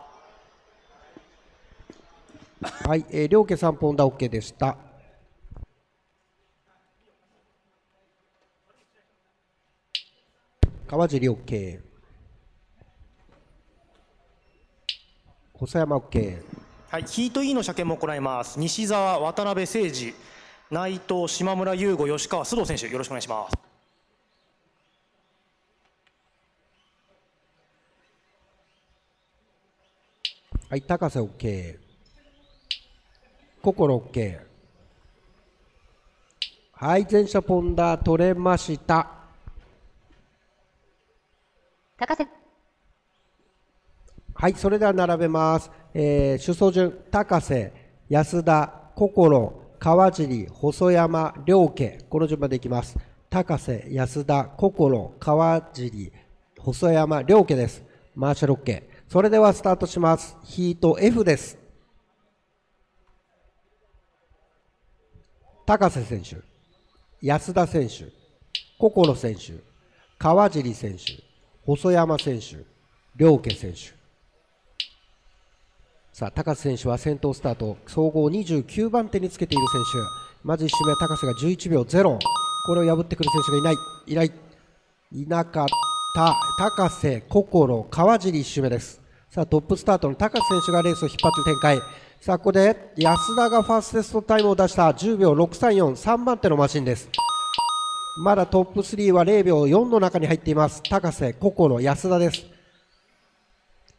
はい、えー、両家3本ダ OK でした。川尻 OK。細山 OK。はい、ヒート E の車検も行います。西澤、渡辺誠二、内藤、島村優吾、吉川、須藤選手、よろしくお願いします。はい、高瀬 OK。心 OK。はい、全車ポンダ取れました。高瀬、はい、それでは並べます。えー、出走順、高瀬、安田、心、川尻、細山、両家、この順番でいきます。高瀬、安田、心、川尻、細山、両家です。マーシャル OK。それではスタートします。ヒート F です。高瀬選手、安田選手、心選手、川尻選手、細山選手、両家選手。さあ、高瀬選手は先頭スタート、総合29番手につけている選手。まず1周目、高瀬が11秒0。これを破ってくる選手がいない。いない。いなかった。高瀬、心、川尻1周目です。さあ、トップスタートの高瀬選手がレースを引っ張って展開。さあ、ここで安田がファーストテストタイムを出した10秒634、3番手のマシンです。まだトップ3は0秒4の中に入っています。高瀬、心、安田です。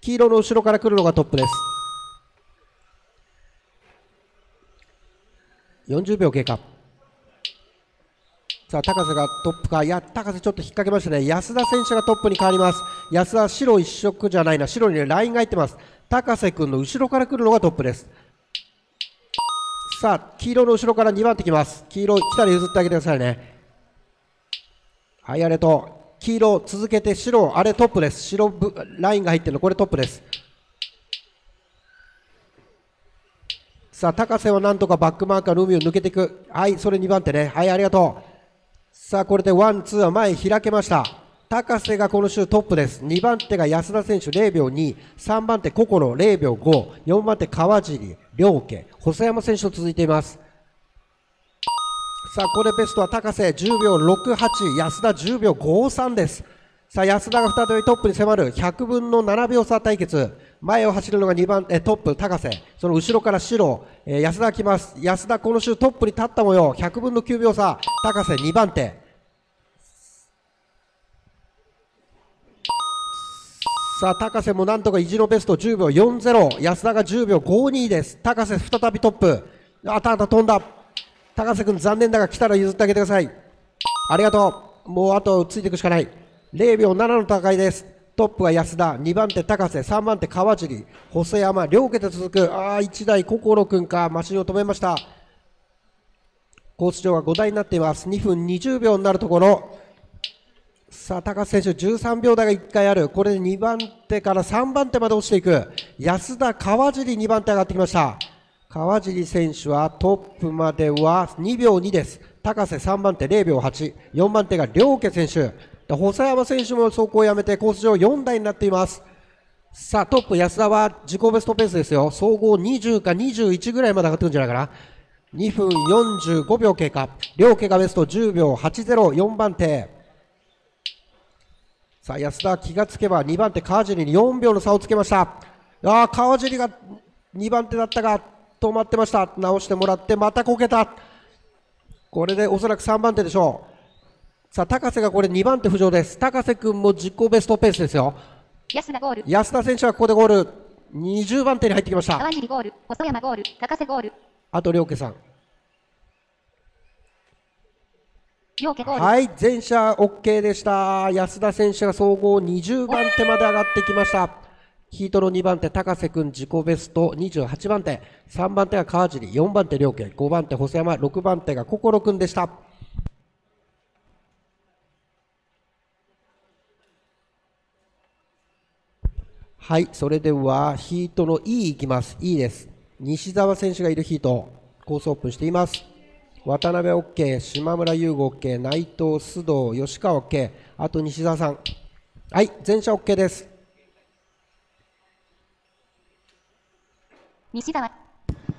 黄色の後ろから来るのがトップです。40秒経過。さあ、高瀬がトップか。いや、高瀬ちょっと引っ掛けましたね。安田選手がトップに変わります。安田、白一色じゃないな。白にねラインが入ってます。高瀬君の後ろから来るのがトップです。さあ、黄色の後ろから2番手きます。黄色、来たら譲ってあげてくださいね。はい、ありがとう。黄色、続けて白、あれトップです。白ラインが入ってるの、これトップです。さあ、高瀬はなんとかバックマーカーの海を抜けていく。はい、それ2番手ね。はい、ありがとう。さあ、これでワン、ツーは前開けました。高瀬がこの週トップです。2番手が安田選手0秒2、3番手心0秒5、4番手川尻、両家、細山選手と続いています。さあ、これベストは高瀬10秒68、安田10秒53です。さあ、安田が再びトップに迫る100分の7秒差対決。前を走るのが2番、えトップ、高瀬。その後ろから白、えー安田が来ます。安田、この週トップに立った模様。100分の9秒差。高瀬2番手。さあ、高瀬もなんとか意地のベスト10秒40。安田が10秒52です。高瀬再びトップ。あたあた飛んだ。高瀬君残念だが来たら譲ってあげてください。ありがとう。もうあとついていくしかない。0秒7の戦いです。トップは安田、2番手高瀬、3番手川尻、細山、両家で続く。ああ、1台心君か、マシンを止めました。コース上は5台になっています。2分20秒になるところ。さあ、高瀬選手13秒台が1回ある。これで2番手から3番手まで落ちていく。安田、川尻2番手上がってきました。川尻選手はトップまでは2秒2です。高瀬3番手0秒8。4番手が両家選手。細山選手も走行をやめてコース上4台になっています。さあ、トップ安田は自己ベストペースですよ。総合20か21ぐらいまで上がってくるんじゃないかな。2分45秒経過。両家がベスト10秒80、4番手。さあ、安田気がつけば2番手川尻に4秒の差をつけました。ああ、川尻が2番手だったが止まってました。直してもらってまたこけた。これでおそらく3番手でしょう。さあ、高瀬がこれ2番手浮上です。高瀬君も自己ベストペースですよ。安田ゴール、安田選手はここでゴール。20番手に入ってきました。川尻ゴール、細山ゴール、高瀬ゴール、あと、両家さん。両家ゴール、はい、全車 OK でした。安田選手が総合20番手まで上がってきました。ヒートの2番手、高瀬君自己ベスト28番手、3番手が川尻、4番手両家、5番手細山、6番手が心君でした。はい、それではヒートの E いきます。E です。西澤選手がいるヒート、コースオープンしています。渡辺 OK、島村優吾 OK、内藤、須藤、吉川 OK、あと西澤さん。はい、全車 OK です。西澤、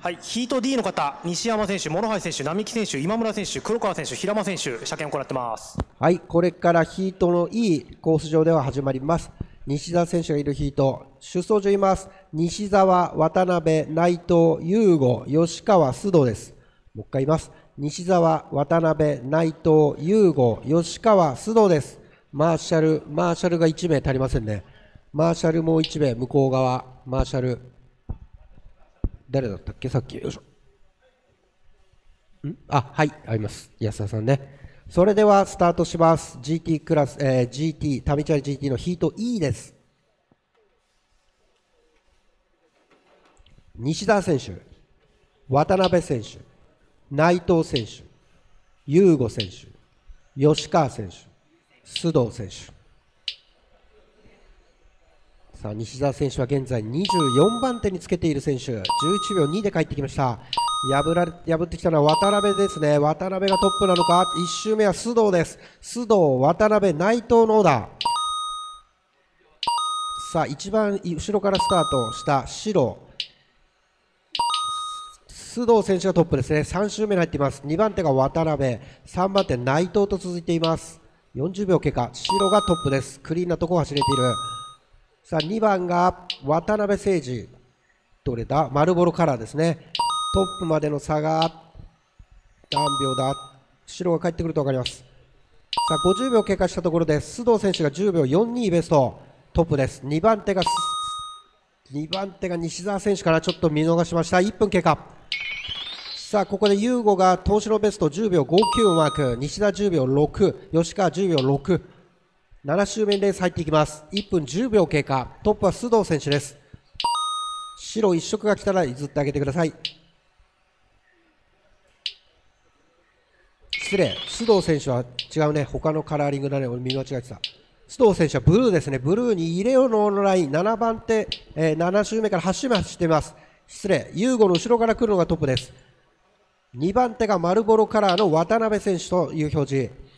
はい、ヒート D の方、西山選手、諸橋選手、並木選手、今村選手、黒川選手、平間選手、車検を行ってます。はい、これからヒートのいいコース上では始まります。西澤選手がいるヒート、出走順います。西澤、渡辺、内藤、優吾、吉川、須藤です。もう一回言います。西澤、渡辺、内藤、優吾、吉川、須藤です。マーシャル、マーシャルが1名足りませんね。マーシャルもう1名、向こう側、マーシャル。誰だったっけ？さっき。よいしょ。ん？あ、はい、あります。安田さんね。それではスタートします。GT クラス、えー GT、タミチャリ GT のヒート E です。西田選手、渡辺選手、内藤選手、優吾選手、吉川選手、須藤選手。さあ、西澤選手は現在24番手につけている選手、11秒2で帰ってきました。破られ破ってきたのは渡辺ですね。渡辺がトップなのか？1周目は須藤です。須藤、渡辺、内藤のオーダー。さあ、一番後ろからスタートした白。須藤選手がトップですね。3周目に入っています。2番手が渡辺、3番手内藤と続いています。40秒経過。白がトップです。クリーンなところを走れている。さあ、2番が渡辺誠司。どれだ丸ボロカラーですね。トップまでの差が何秒だ？白が帰ってくると分かります。さあ、50秒経過したところで、須藤選手が10秒42ベスト、トップです。2番手が、2番手が西澤選手からちょっと見逃しました。1分経過。さあ、ここで優吾が投手のベスト10秒59をマーク、西田10秒6、吉川10秒6、7周目レース入っていきます。1分10秒経過、トップは須藤選手です。白一色が来たら譲ってあげてください。失礼、須藤選手は違うね、他のカラーリングだね、俺見間違えてた。須藤選手はブルーですね、ブルーに入れようのライン、7番手、えー7周目から8周目走っています。失礼、ユーゴの後ろから来るのがトップです。2番手が丸ボロカラーの渡辺選手という表示。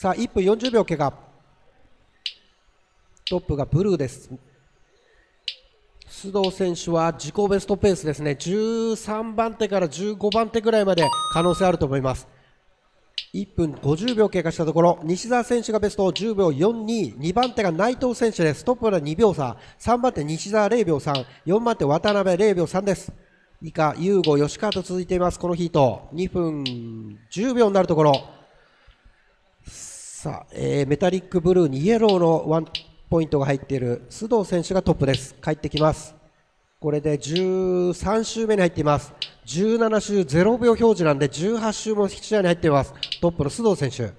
さあ、1分40秒経過。トップがブルーです。須藤選手は自己ベストペースですね。13番手から15番手ぐらいまで可能性あると思います。1分50秒経過したところ、西澤選手がベスト10秒42、2番手が内藤選手です。トップは2秒差、3番手西澤0秒3、4番手渡辺0秒3です。以下、優吾、吉川と続いています、このヒート。2分10秒になるところ。さあ、えーメタリックブルーにイエローのワンポイントが入っている須藤選手がトップです。帰ってきます。これで13周目に入っています。17周0秒表示なんで18周も視野に入っています。トップの須藤選手。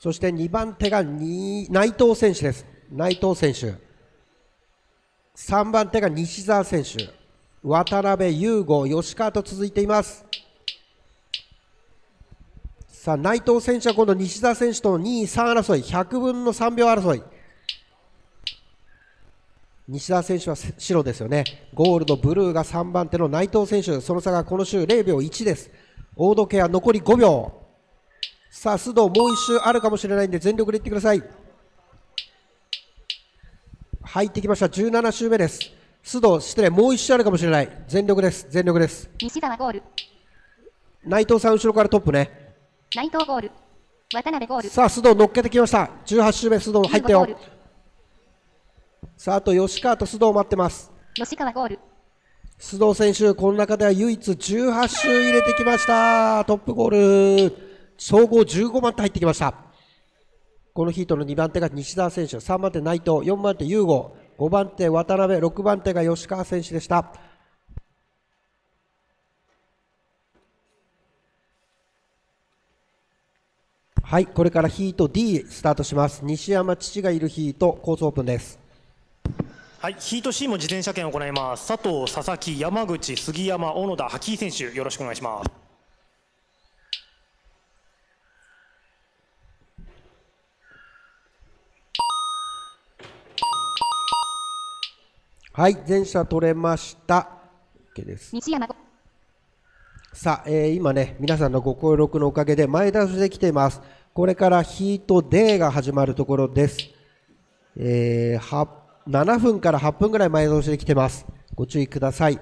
そして2番手が内藤選手です。内藤選手。3番手が西澤選手。渡辺優吾、吉川と続いています。さあ、内藤選手は今度西澤選手と2位、3争い、100分の3秒争い。西澤選手は白ですよね。ゴールド、ブルーが3番手の内藤選手。その差がこの週0秒1です。大時計は残り5秒。さあ、須藤もう一周あるかもしれないんで全力でいってください。入ってきました。17周目です。須藤、失礼、もう一周あるかもしれない。全力です。全力です。西澤ゴール。内藤さん後ろからトップね。内藤ゴール。渡辺ゴール。さあ、須藤乗っけてきました。18周目、須藤入ったよ。さあ、あと吉川と須藤待ってます。吉川ゴール。須藤選手、この中では唯一18周入れてきました。トップゴール。総合15番手入ってきました。このヒートの2番手が西澤選手、3番手内藤、4番手優吾、5番手渡辺、6番手が吉川選手でした。はい、これからヒート D スタートします。西山父がいるヒート、コースオープンです。はい、ヒート C も自転車検を行います。佐藤、佐々木、山口、杉山、小野田、萩井選手、よろしくお願いします。はい、全車取れました。OK です。西山ゴさあ、えー今ね、皆さんのご協力のおかげで前倒しできています。これからヒート D が始まるところです。えーは7分から8分ぐらい前倒しで来てます。ご注意ください。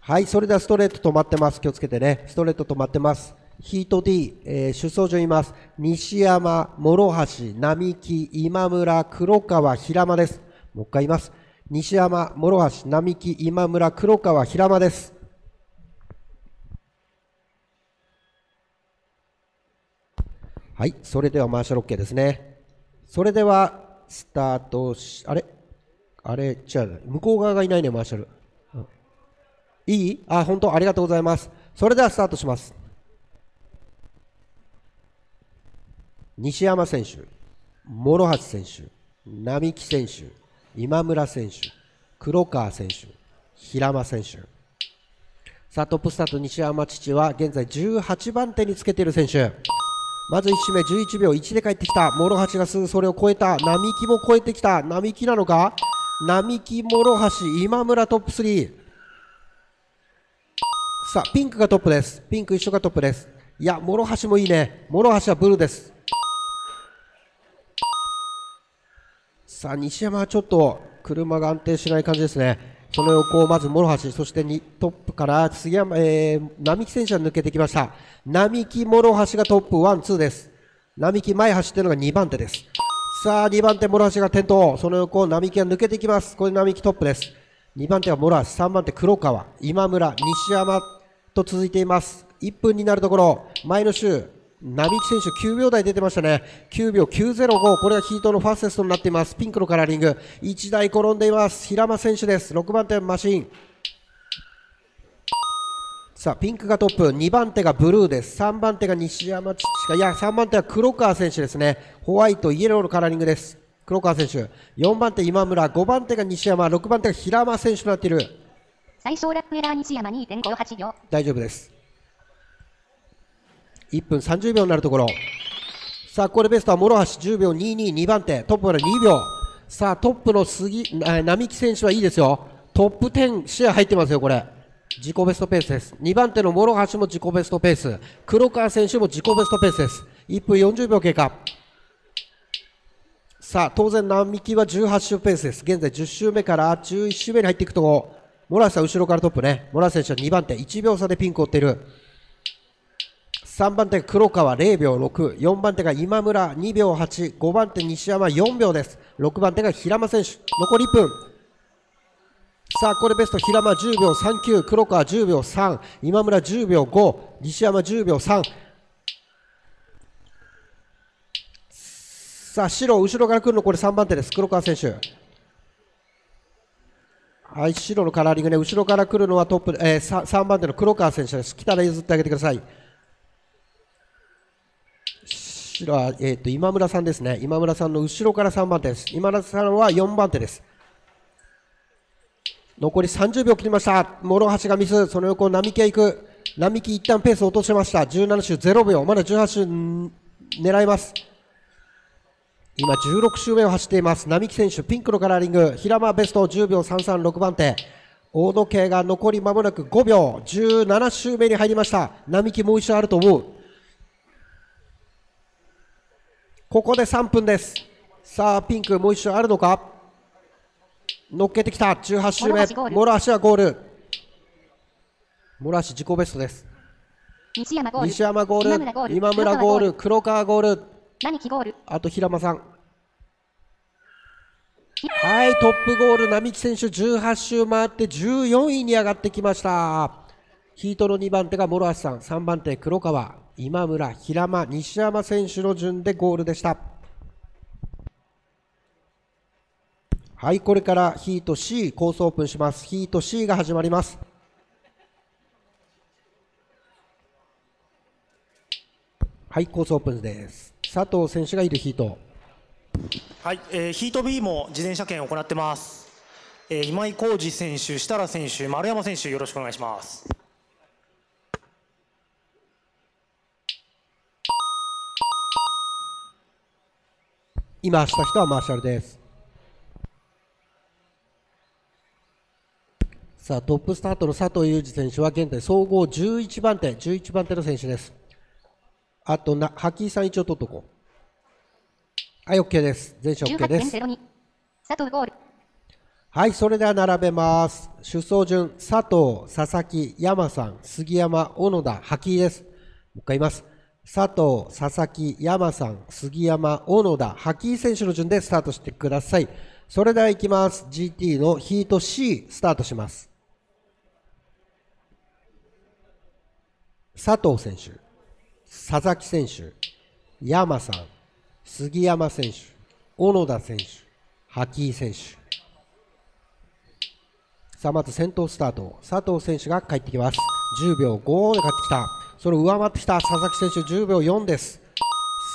はい、それではストレート止まってます。気をつけてね。ストレート止まってます。ヒート D、えー、出走順います。西山、諸橋、並木、今村、黒川、平間です。もう一回言います。西山、諸橋、並木、今村、黒川、平間です。はい、それではマーシャル OK ですね。それでは、スタートし、あれ？あれ、じゃあ、向こう側がいないね、マーシャル。いい？あ、本当ありがとうございます。それではスタートします。西山選手、諸橋選手、並木選手、今村選手、黒川選手、平間選手。さあ、トップスタート西山父は現在18番手につけている選手。まず1周目11秒1で帰ってきた。諸橋がすぐそれを超えた。並木も超えてきた。並木なのか？並木、諸橋、今村トップ3。さあ、ピンクがトップです。ピンク一緒がトップです。いや、諸橋もいいね。諸橋はブルーです。さあ、西山はちょっと車が安定しない感じですね。その横をまず諸橋、そしてにトップから杉山、えー、並木選手が抜けてきました。並木、諸橋がトップ1、2です。並木前走ってるのが2番手です。さあ、2番手、諸橋が転倒。その横を並木が抜けていきます。これ並木トップです。2番手は諸橋、3番手黒川、今村、西山と続いています。1分になるところ、前の週、並木選手9秒台出てましたね。9秒905。これがヒートのファーステストになっています。ピンクのカラーリング。1台転んでいます。平間選手です。6番手マシン。さあ、ピンクがトップ。2番手がブルーです。3番手が西山父か。いや、3番手は黒川選手ですね。ホワイト、イエローのカラーリングです。黒川選手。4番手今村。5番手が西山。6番手が平間選手となっている。最小ラップエラー西山2.58秒。大丈夫です。1分30秒になるところ。さあ、これベストは諸橋10秒22、2番手、トップから2秒。さあ、トップの杉、並木選手はいいですよ。トップ10視野入ってますよ、これ。自己ベストペースです。2番手の諸橋も自己ベストペース。黒川選手も自己ベストペースです。1分40秒経過。さあ、当然、並木は18周ペースです。現在10周目から11周目に入っていくところ。モラスは後ろからトップね。モラス選手は2番手。1秒差でピンクを追っている。3番手黒川0秒6。4番手が今村2秒8。5番手西山4秒です。6番手が平間選手。残り1分。さあ、これベスト平間10秒39。黒川10秒3。今村10秒5。西山10秒3。さあ、白、後ろから来るのこれ3番手です。黒川選手。はい、白のカラーリングね、後ろから来るのはトップ、えー、3, 3番手の黒川選手です。来たら譲ってあげてください。白は、えー、と今村さんですね。今村さんの後ろから3番手です。今村さんは4番手です。残り30秒切りました。諸橋がミス、その横、並木へ行く。並木一旦ペースを落としました。17周0秒。まだ18周狙います。今16周目を走っています。並木選手、ピンクのカラーリング。平間ベスト10秒336番手。大時計が残り間もなく5秒。17周目に入りました。並木もう一周あると思う。ここで3分です。さあ、ピンクもう一周あるのか？乗っけてきた。18周目。諸橋はゴール。諸橋自己ベストです。西山ゴール。西山ゴール。今村ゴール。黒黒川ゴール。あと平間さん。はい、トップゴール、並木選手18周回って14位に上がってきました。ヒートの2番手が諸橋さん、3番手黒川、今村、平間、西山選手の順でゴールでした。はい、これからヒート C コースオープンします。ヒート C が始まります。はい、コースオープンです。佐藤選手がいるヒート。はい、えーヒート B も事前車検を行ってます。えー今井浩二選手、設楽選手、丸山選手、よろしくお願いします。今した人はマーシャルです。さあ、トップスタートの佐藤裕二選手は現在総合11番手、11番手の選手です。あとな、ハッキーさん一応取っとこう。はい、OK です。全車 OK です。18.02。佐藤ゴール。はい、それでは並べます。出走順、佐藤、佐々木、山さん、杉山、小野田、萩井です。もう一回言います。佐藤、佐々木、山さん、杉山、小野田、萩井選手の順でスタートしてください。それでは行きます。GT のヒート C スタートします。佐藤選手、佐々木選手、山さん、杉山選手、小野田選手、萩井選手。さあ、まず先頭スタート。佐藤選手が帰ってきます。10秒5で帰ってきた。それを上回ってきた佐々木選手10秒4です。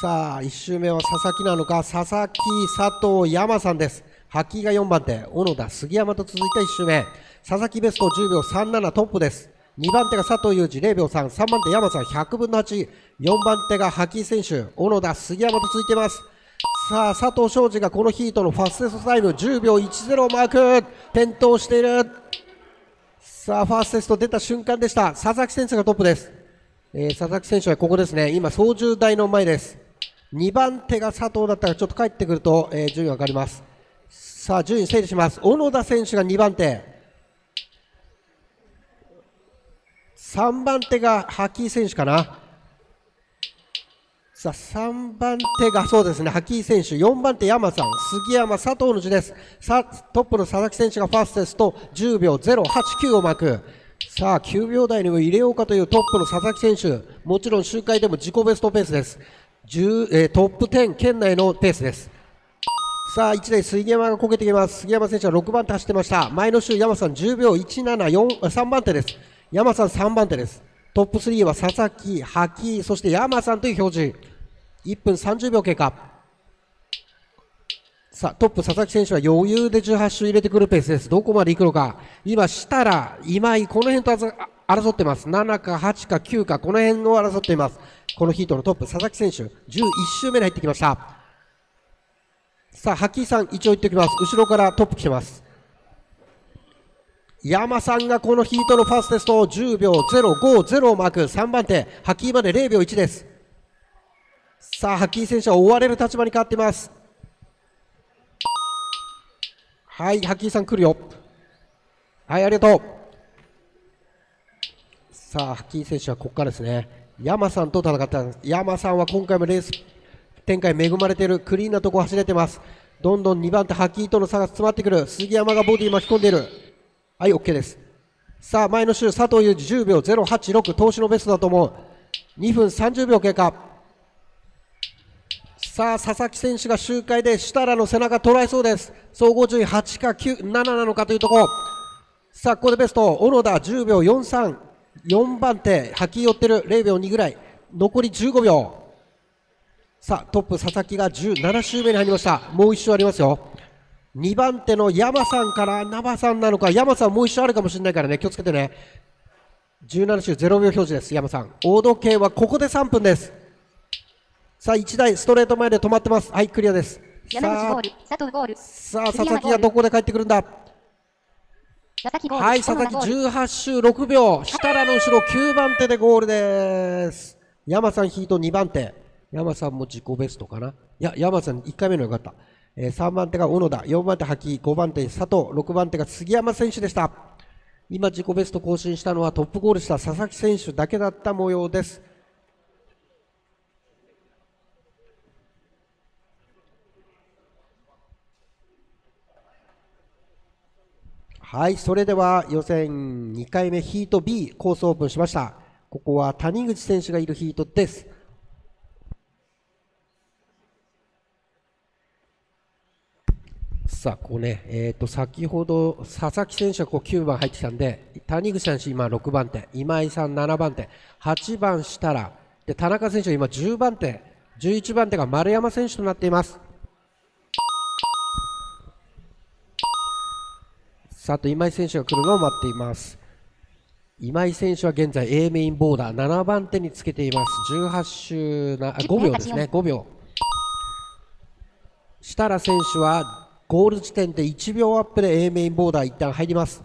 さあ、1周目は佐々木なのか、佐々木、佐藤、山さんです。萩井が4番手、小野田、杉山と続いた1周目。佐々木ベスト10秒37トップです。2番手が佐藤祐二0秒3、3番手山さん100分の8、4番手が萩井選手、小野田、杉山と続いています。さあ、佐藤昌司がこのヒートのファステストタイム10秒10をマーク転倒しているさあ、ファーステスト出た瞬間でした。佐々木選手がトップです。えー佐々木選手はここですね。今、操縦台の前です。2番手が佐藤だったらちょっと帰ってくると、えー順位が上がります。さあ、順位整理します。小野田選手が2番手。3番手が萩井選手かな。さあ、3番手がそうですね、萩井選手、4番手山さん、杉山、佐藤の字です。さ、トップの佐々木選手がファーストですと、10秒089をマーク。さあ、9秒台にも入れようかというトップの佐々木選手、もちろん周回でも自己ベストペースです。10えートップ10圏内のペースです。さあ、1台杉山がこけてきます。杉山選手は6番手走ってました。前の週山さん10秒174、3番手です。山さん3番手です。トップ3は佐々木、萩、そして山さんという表示。1分30秒経過。さあ、トップ佐々木選手は余裕で18周入れてくるペースです。どこまで行くのか。今、設楽、今井、この辺と争ってます。7か8か9か、この辺を争っています。このヒートのトップ、佐々木選手、11周目に入ってきました。さあ、ハッキーさん、一応言っておきます。後ろからトップ来てます。山さんがこのヒートのファーストテストを10秒050をマーク。3番手、ハッキーまで0秒1です。さあ、ハッキー選手は追われる立場に変わっています。はい、ハッキーさん来るよ。はい、ありがとう。さあ、ハッキー選手はここからですね。山さんと戦ってます。山さんは今回もレース展開恵まれているクリーンなとこ走れてます。どんどん2番手、ハッキーとの差が詰まってくる。杉山がボディ巻き込んでいる。はい、OK です。さあ、前の週、佐藤裕二10秒086、投手のベストだと思う。2分30秒経過。さあ、佐々木選手が周回で設楽の背中捉えそうです。総合順位8か9、7なのかというところ。さあ、ここでベスト、小野田10秒43、4番手、吐き寄ってる0秒2ぐらい。残り15秒。さあ、トップ佐々木が17周目に入りました。もう一周ありますよ。2番手の山さんから生さんなのか、山さんもう一周あるかもしれないからね、気をつけてね。17周0秒表示です、山さん。大時計はここで3分です。さあ、1台ストレート前で止まってます。はい、クリアです。さあ山口ゴー、ル。佐藤ゴール。さあ、佐々木がどこで帰ってくるんだ？佐々木ゴール。はい、佐々木小野田ゴール18周6秒。設楽の後ろ9番手でゴールです。山さんヒート2番手。山さんも自己ベストかな？いや、山さん1回目のよかった。えー3番手が小野田、4番手萩井、5番手佐藤、6番手が杉山選手でした。今自己ベスト更新したのはトップゴールした佐々木選手だけだった模様です。はい、それでは予選2回目ヒート B コースオープンしました。ここは谷口選手がいるヒートです。さあ、ここね、えっ、と、先ほど佐々木選手がこう9番入ってきたんで、谷口選手今6番手、今井さん7番手、8番設楽、で、田中選手今10番手、11番手が丸山選手となっています。さあ、あと今井選手が来るのを待っています。今井選手は現在 A メインボーダー7番手につけています。18周な、あ10 5秒ですね、5秒。設楽選手はゴール地点で1秒アップで A メインボーダー一旦入ります。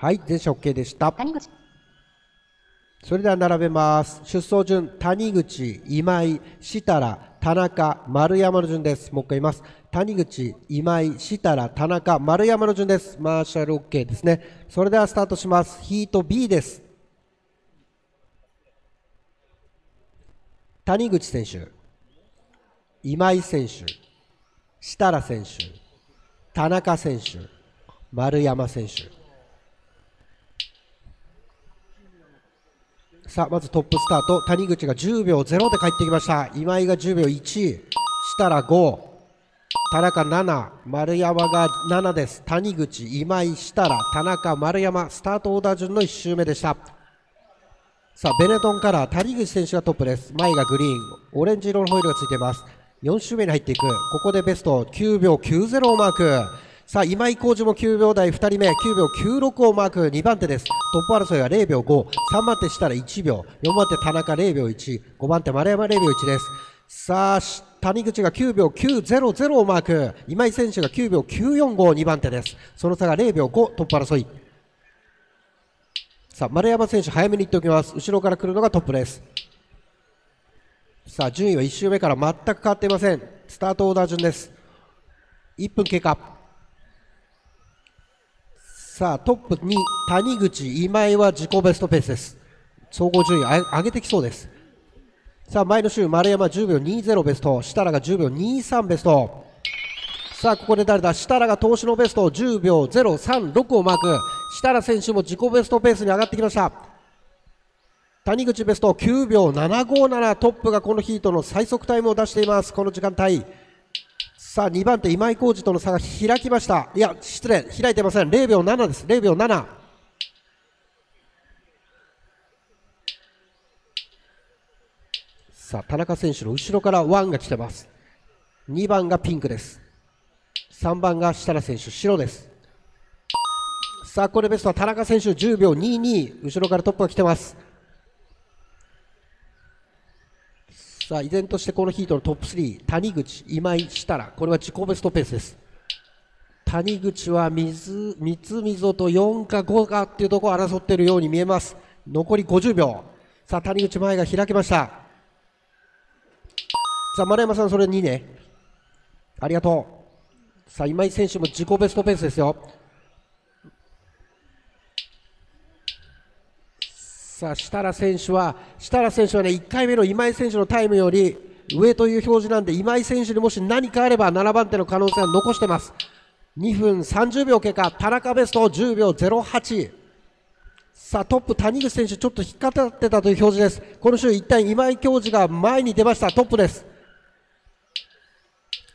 はい、全車 OK でした。谷口、それでは並べます。出走順、谷口、今井、設楽、田中、丸山の順です。もう一回言います。谷口、今井、設楽、田中、丸山の順です。マーシャル OK ですね。それではスタートします。ヒート B です。谷口選手、今井選手、設楽選手、田中選手、丸山選手。さあ、まずトップスタート。谷口が10秒0で帰ってきました。今井が10秒1。設楽5。田中7。丸山が7です。谷口、今井、設楽、田中、丸山。スタートオーダー順の1周目でした。さあ、ベネトンから谷口選手がトップです。前がグリーン。オレンジ色のホイールがついています。4周目に入っていく。ここでベスト9秒90をマーク。さあ、今井浩二も9秒台2人目、9秒96をマーク、2番手です。トップ争いは0秒5、3番手したら1秒、4番手田中0秒1、5番手丸山0秒1です。さあ、谷口が9秒900をマーク、今井選手が9秒945、2番手です。その差が0秒5、トップ争い。さあ、丸山選手早めに行っておきます。後ろから来るのがトップです。さあ、順位は1周目から全く変わっていません。スタートオーダー順です。1分経過。さあ、トップに谷口、今井は自己ベストペースです。総合順位上げてきそうです。さあ、前の週、丸山10秒20ベスト、設楽が10秒23ベスト。さあ、ここで誰だ？設楽が投手のベスト10秒036をマーク。設楽選手も自己ベストペースに上がってきました。谷口ベスト9秒757トップがこのヒートの最速タイムを出しています。この時間帯。さあ、2番手、今井浩二との差が開きました。いや、失礼、開いてません。0秒7です。0秒7。さあ、田中選手の後ろからワンが来てます。2番がピンクです。3番が設楽選手、白です。さあ、これベストは田中選手10秒22。後ろからトップが来てます。さあ、依然としてこのヒートのトップ3、谷口、今井、設楽、これは自己ベストペースです。谷口は水、三溝と4か5かっていうところを争っているように見えます。残り50秒。さあ、谷口前が開けました。さあ、丸山さん、それ2ね。ありがとう。さあ、今井選手も自己ベストペースですよ。さあ、設楽選手は、設楽選手はね、1回目の今井選手のタイムより上という表示なんで、今井選手にもし何かあれば7番手の可能性は残してます。2分30秒経過、田中ベスト10秒08。さあ、トップ谷口選手ちょっと引っかかってたという表示です。この週一旦今井教授が前に出ました。トップです。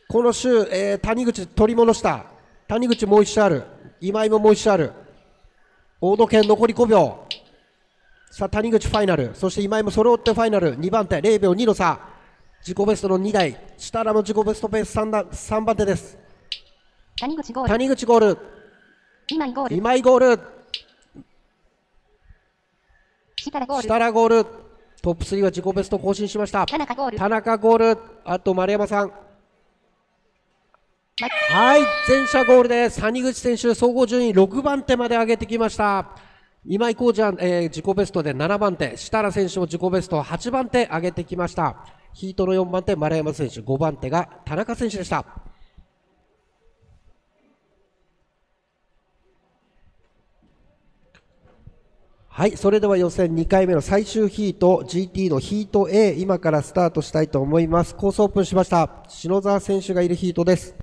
この週、えー谷口取り戻した。谷口もう一周ある。今井ももう一周ある。大野県残り5秒。さあ、谷口ファイナル。そして今井もそれを追ってファイナル。2番手、0秒2の差。自己ベストの2台。設楽も自己ベストペース 3, だ3番手です。谷口ゴール、谷口ゴール。今井ゴール、今井ゴール。設楽ゴール。トップ3は自己ベスト更新しました。田中ゴール、田中ゴール。あと丸山さん。まはい、全車ゴールです。谷口選手、総合順位6番手まで上げてきました。今井浩二は、えー自己ベストで7番手、設楽選手も自己ベストを8番手上げてきました。ヒートの4番手、丸山選手、5番手が田中選手でした。はい、それでは予選2回目の最終ヒート、GT のヒート A、今からスタートしたいと思います。コースオープンしました。篠沢選手がいるヒートです。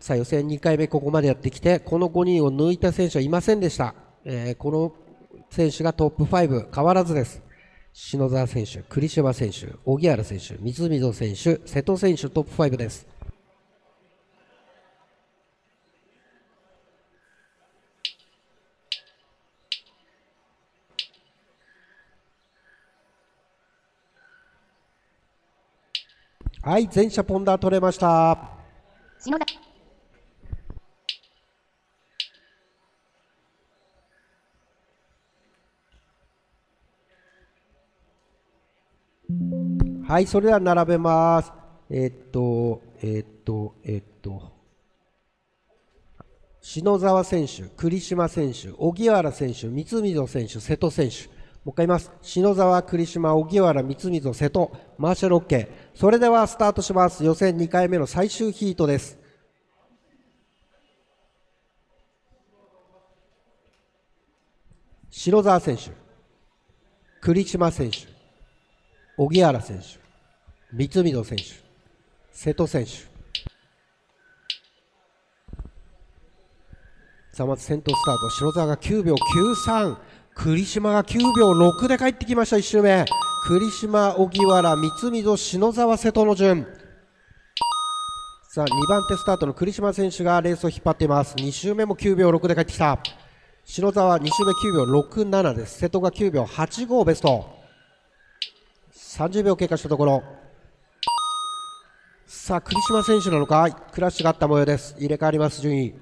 さあ予選2回目ここまでやってきてこの5人を抜いた選手はいませんでした、えーこの選手がトップ5変わらずです。篠沢選手栗島選手荻原選手水溝選手瀬戸選手トップ5です。はい全車ポンダー取れました。篠田、はい、それでは並べます。えーっと、えーっと、えーっと、篠沢選手、栗島選手、荻原選手、三溝選手、瀬戸選手。もう一回言います。篠沢、栗島、荻原、三溝、瀬戸、マーシャル OK。それではスタートします。予選2回目の最終ヒートです。篠沢選手、栗島選手、荻原選手、三溝選手、瀬戸選手。さあまず先頭スタート、白沢が9秒93、栗島が9秒6で帰ってきました、1周目。栗島、荻原、三溝、篠沢、瀬戸の順。さあ2番手スタートの栗島選手がレースを引っ張っています。2周目も9秒6で帰ってきた。篠沢2周目9秒67です。瀬戸が9秒85ベスト。30秒経過したところ。さあ、栗島選手なのか？クラッシュがあった模様です。入れ替わります、順位。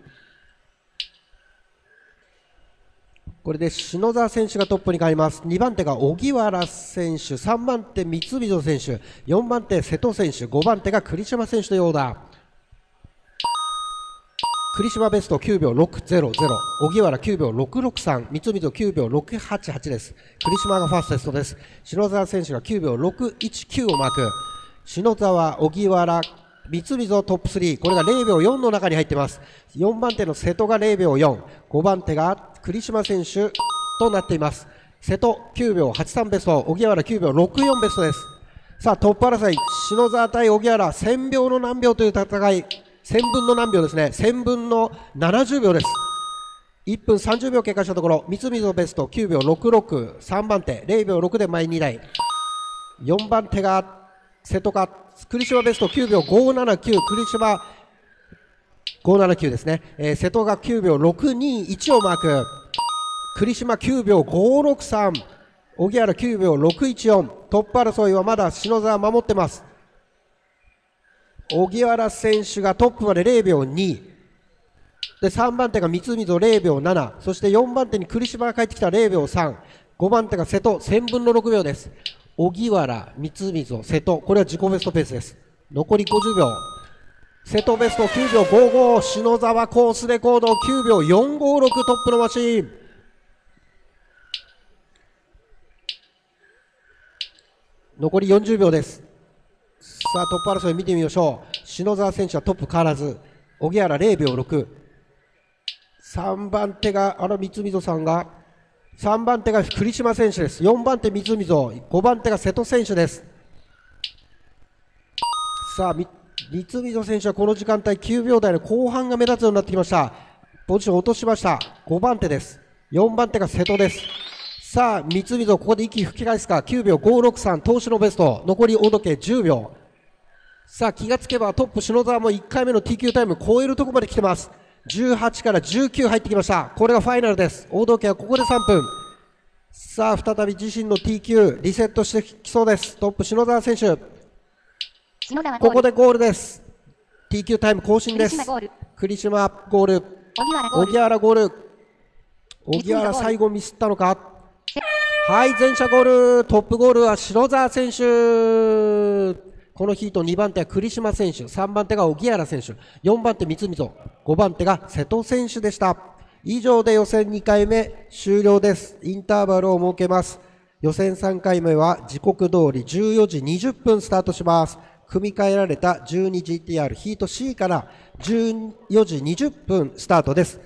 これで篠澤選手がトップに変わります。2番手が荻原選手、3番手三溝選手、4番手瀬戸選手、5番手が栗島選手のようだ。栗島ベスト9秒600、荻原9秒663、三溝9秒688です。栗島がファーストテストです。篠沢選手が9秒619をマーク。篠沢、荻原、三溝トップ3、これが0秒4の中に入っています。4番手の瀬戸が0秒4、5番手が栗島選手となっています。瀬戸9秒83ベスト、荻原9秒64ベストです。さあ、トップ争い、篠沢対荻原、1000秒の何秒という戦い、1000分の何秒ですね、1000分の70秒です。1分30秒経過したところ、三溝ベスト9秒66、3番手、0秒6で前2台。4番手が瀬戸か、栗島ベスト9秒579、栗島579ですね、えー瀬戸が9秒621をマーク、栗島9秒563、荻原9秒614、トップ争いはまだ篠沢守ってます。荻原選手がトップまで0秒2、で3番手が三溝0秒7、そして4番手に栗島が帰ってきた0秒3、5番手が瀬戸1000分の6秒です。荻原、三溝、瀬戸、これは自己ベストペースです。残り50秒。瀬戸ベスト9秒55、篠沢コースレコード9秒456トップのマシン。残り40秒です。さあ、トップ争い見てみましょう。篠沢選手はトップ変わらず、荻原0秒6。3番手が、あの三溝さんが、3番手が栗島選手です。4番手三溝、5番手が瀬戸選手です。さあ、三溝選手はこの時間帯9秒台の後半が目立つようになってきました。ポジション落としました。5番手です。4番手が瀬戸です。さあ、三溝、ここで息吹き返すか？9秒563、投手のベスト。残り大時計10秒。さあ、気がつけばトップ篠沢も1回目の TQ タイム超えるところまで来てます。18から19入ってきました。これがファイナルです。大時計はここで3分。さあ、再び自身の TQ リセットしてきそうです。トップ篠沢選手。ここでゴールです。TQ タイム更新です栗島。ゴール。栗島ゴール。荻原ゴール。荻原最後ミスったのか？はい、全車ゴール。トップゴールは篠沢選手。このヒート2番手は栗島選手、3番手が荻原選手、4番手三溝、5番手が瀬戸選手でした。以上で予選2回目終了です。インターバルを設けます。予選3回目は時刻通り14時20分スタートします。組み替えられた 12GTR ヒート C から14時20分スタートです。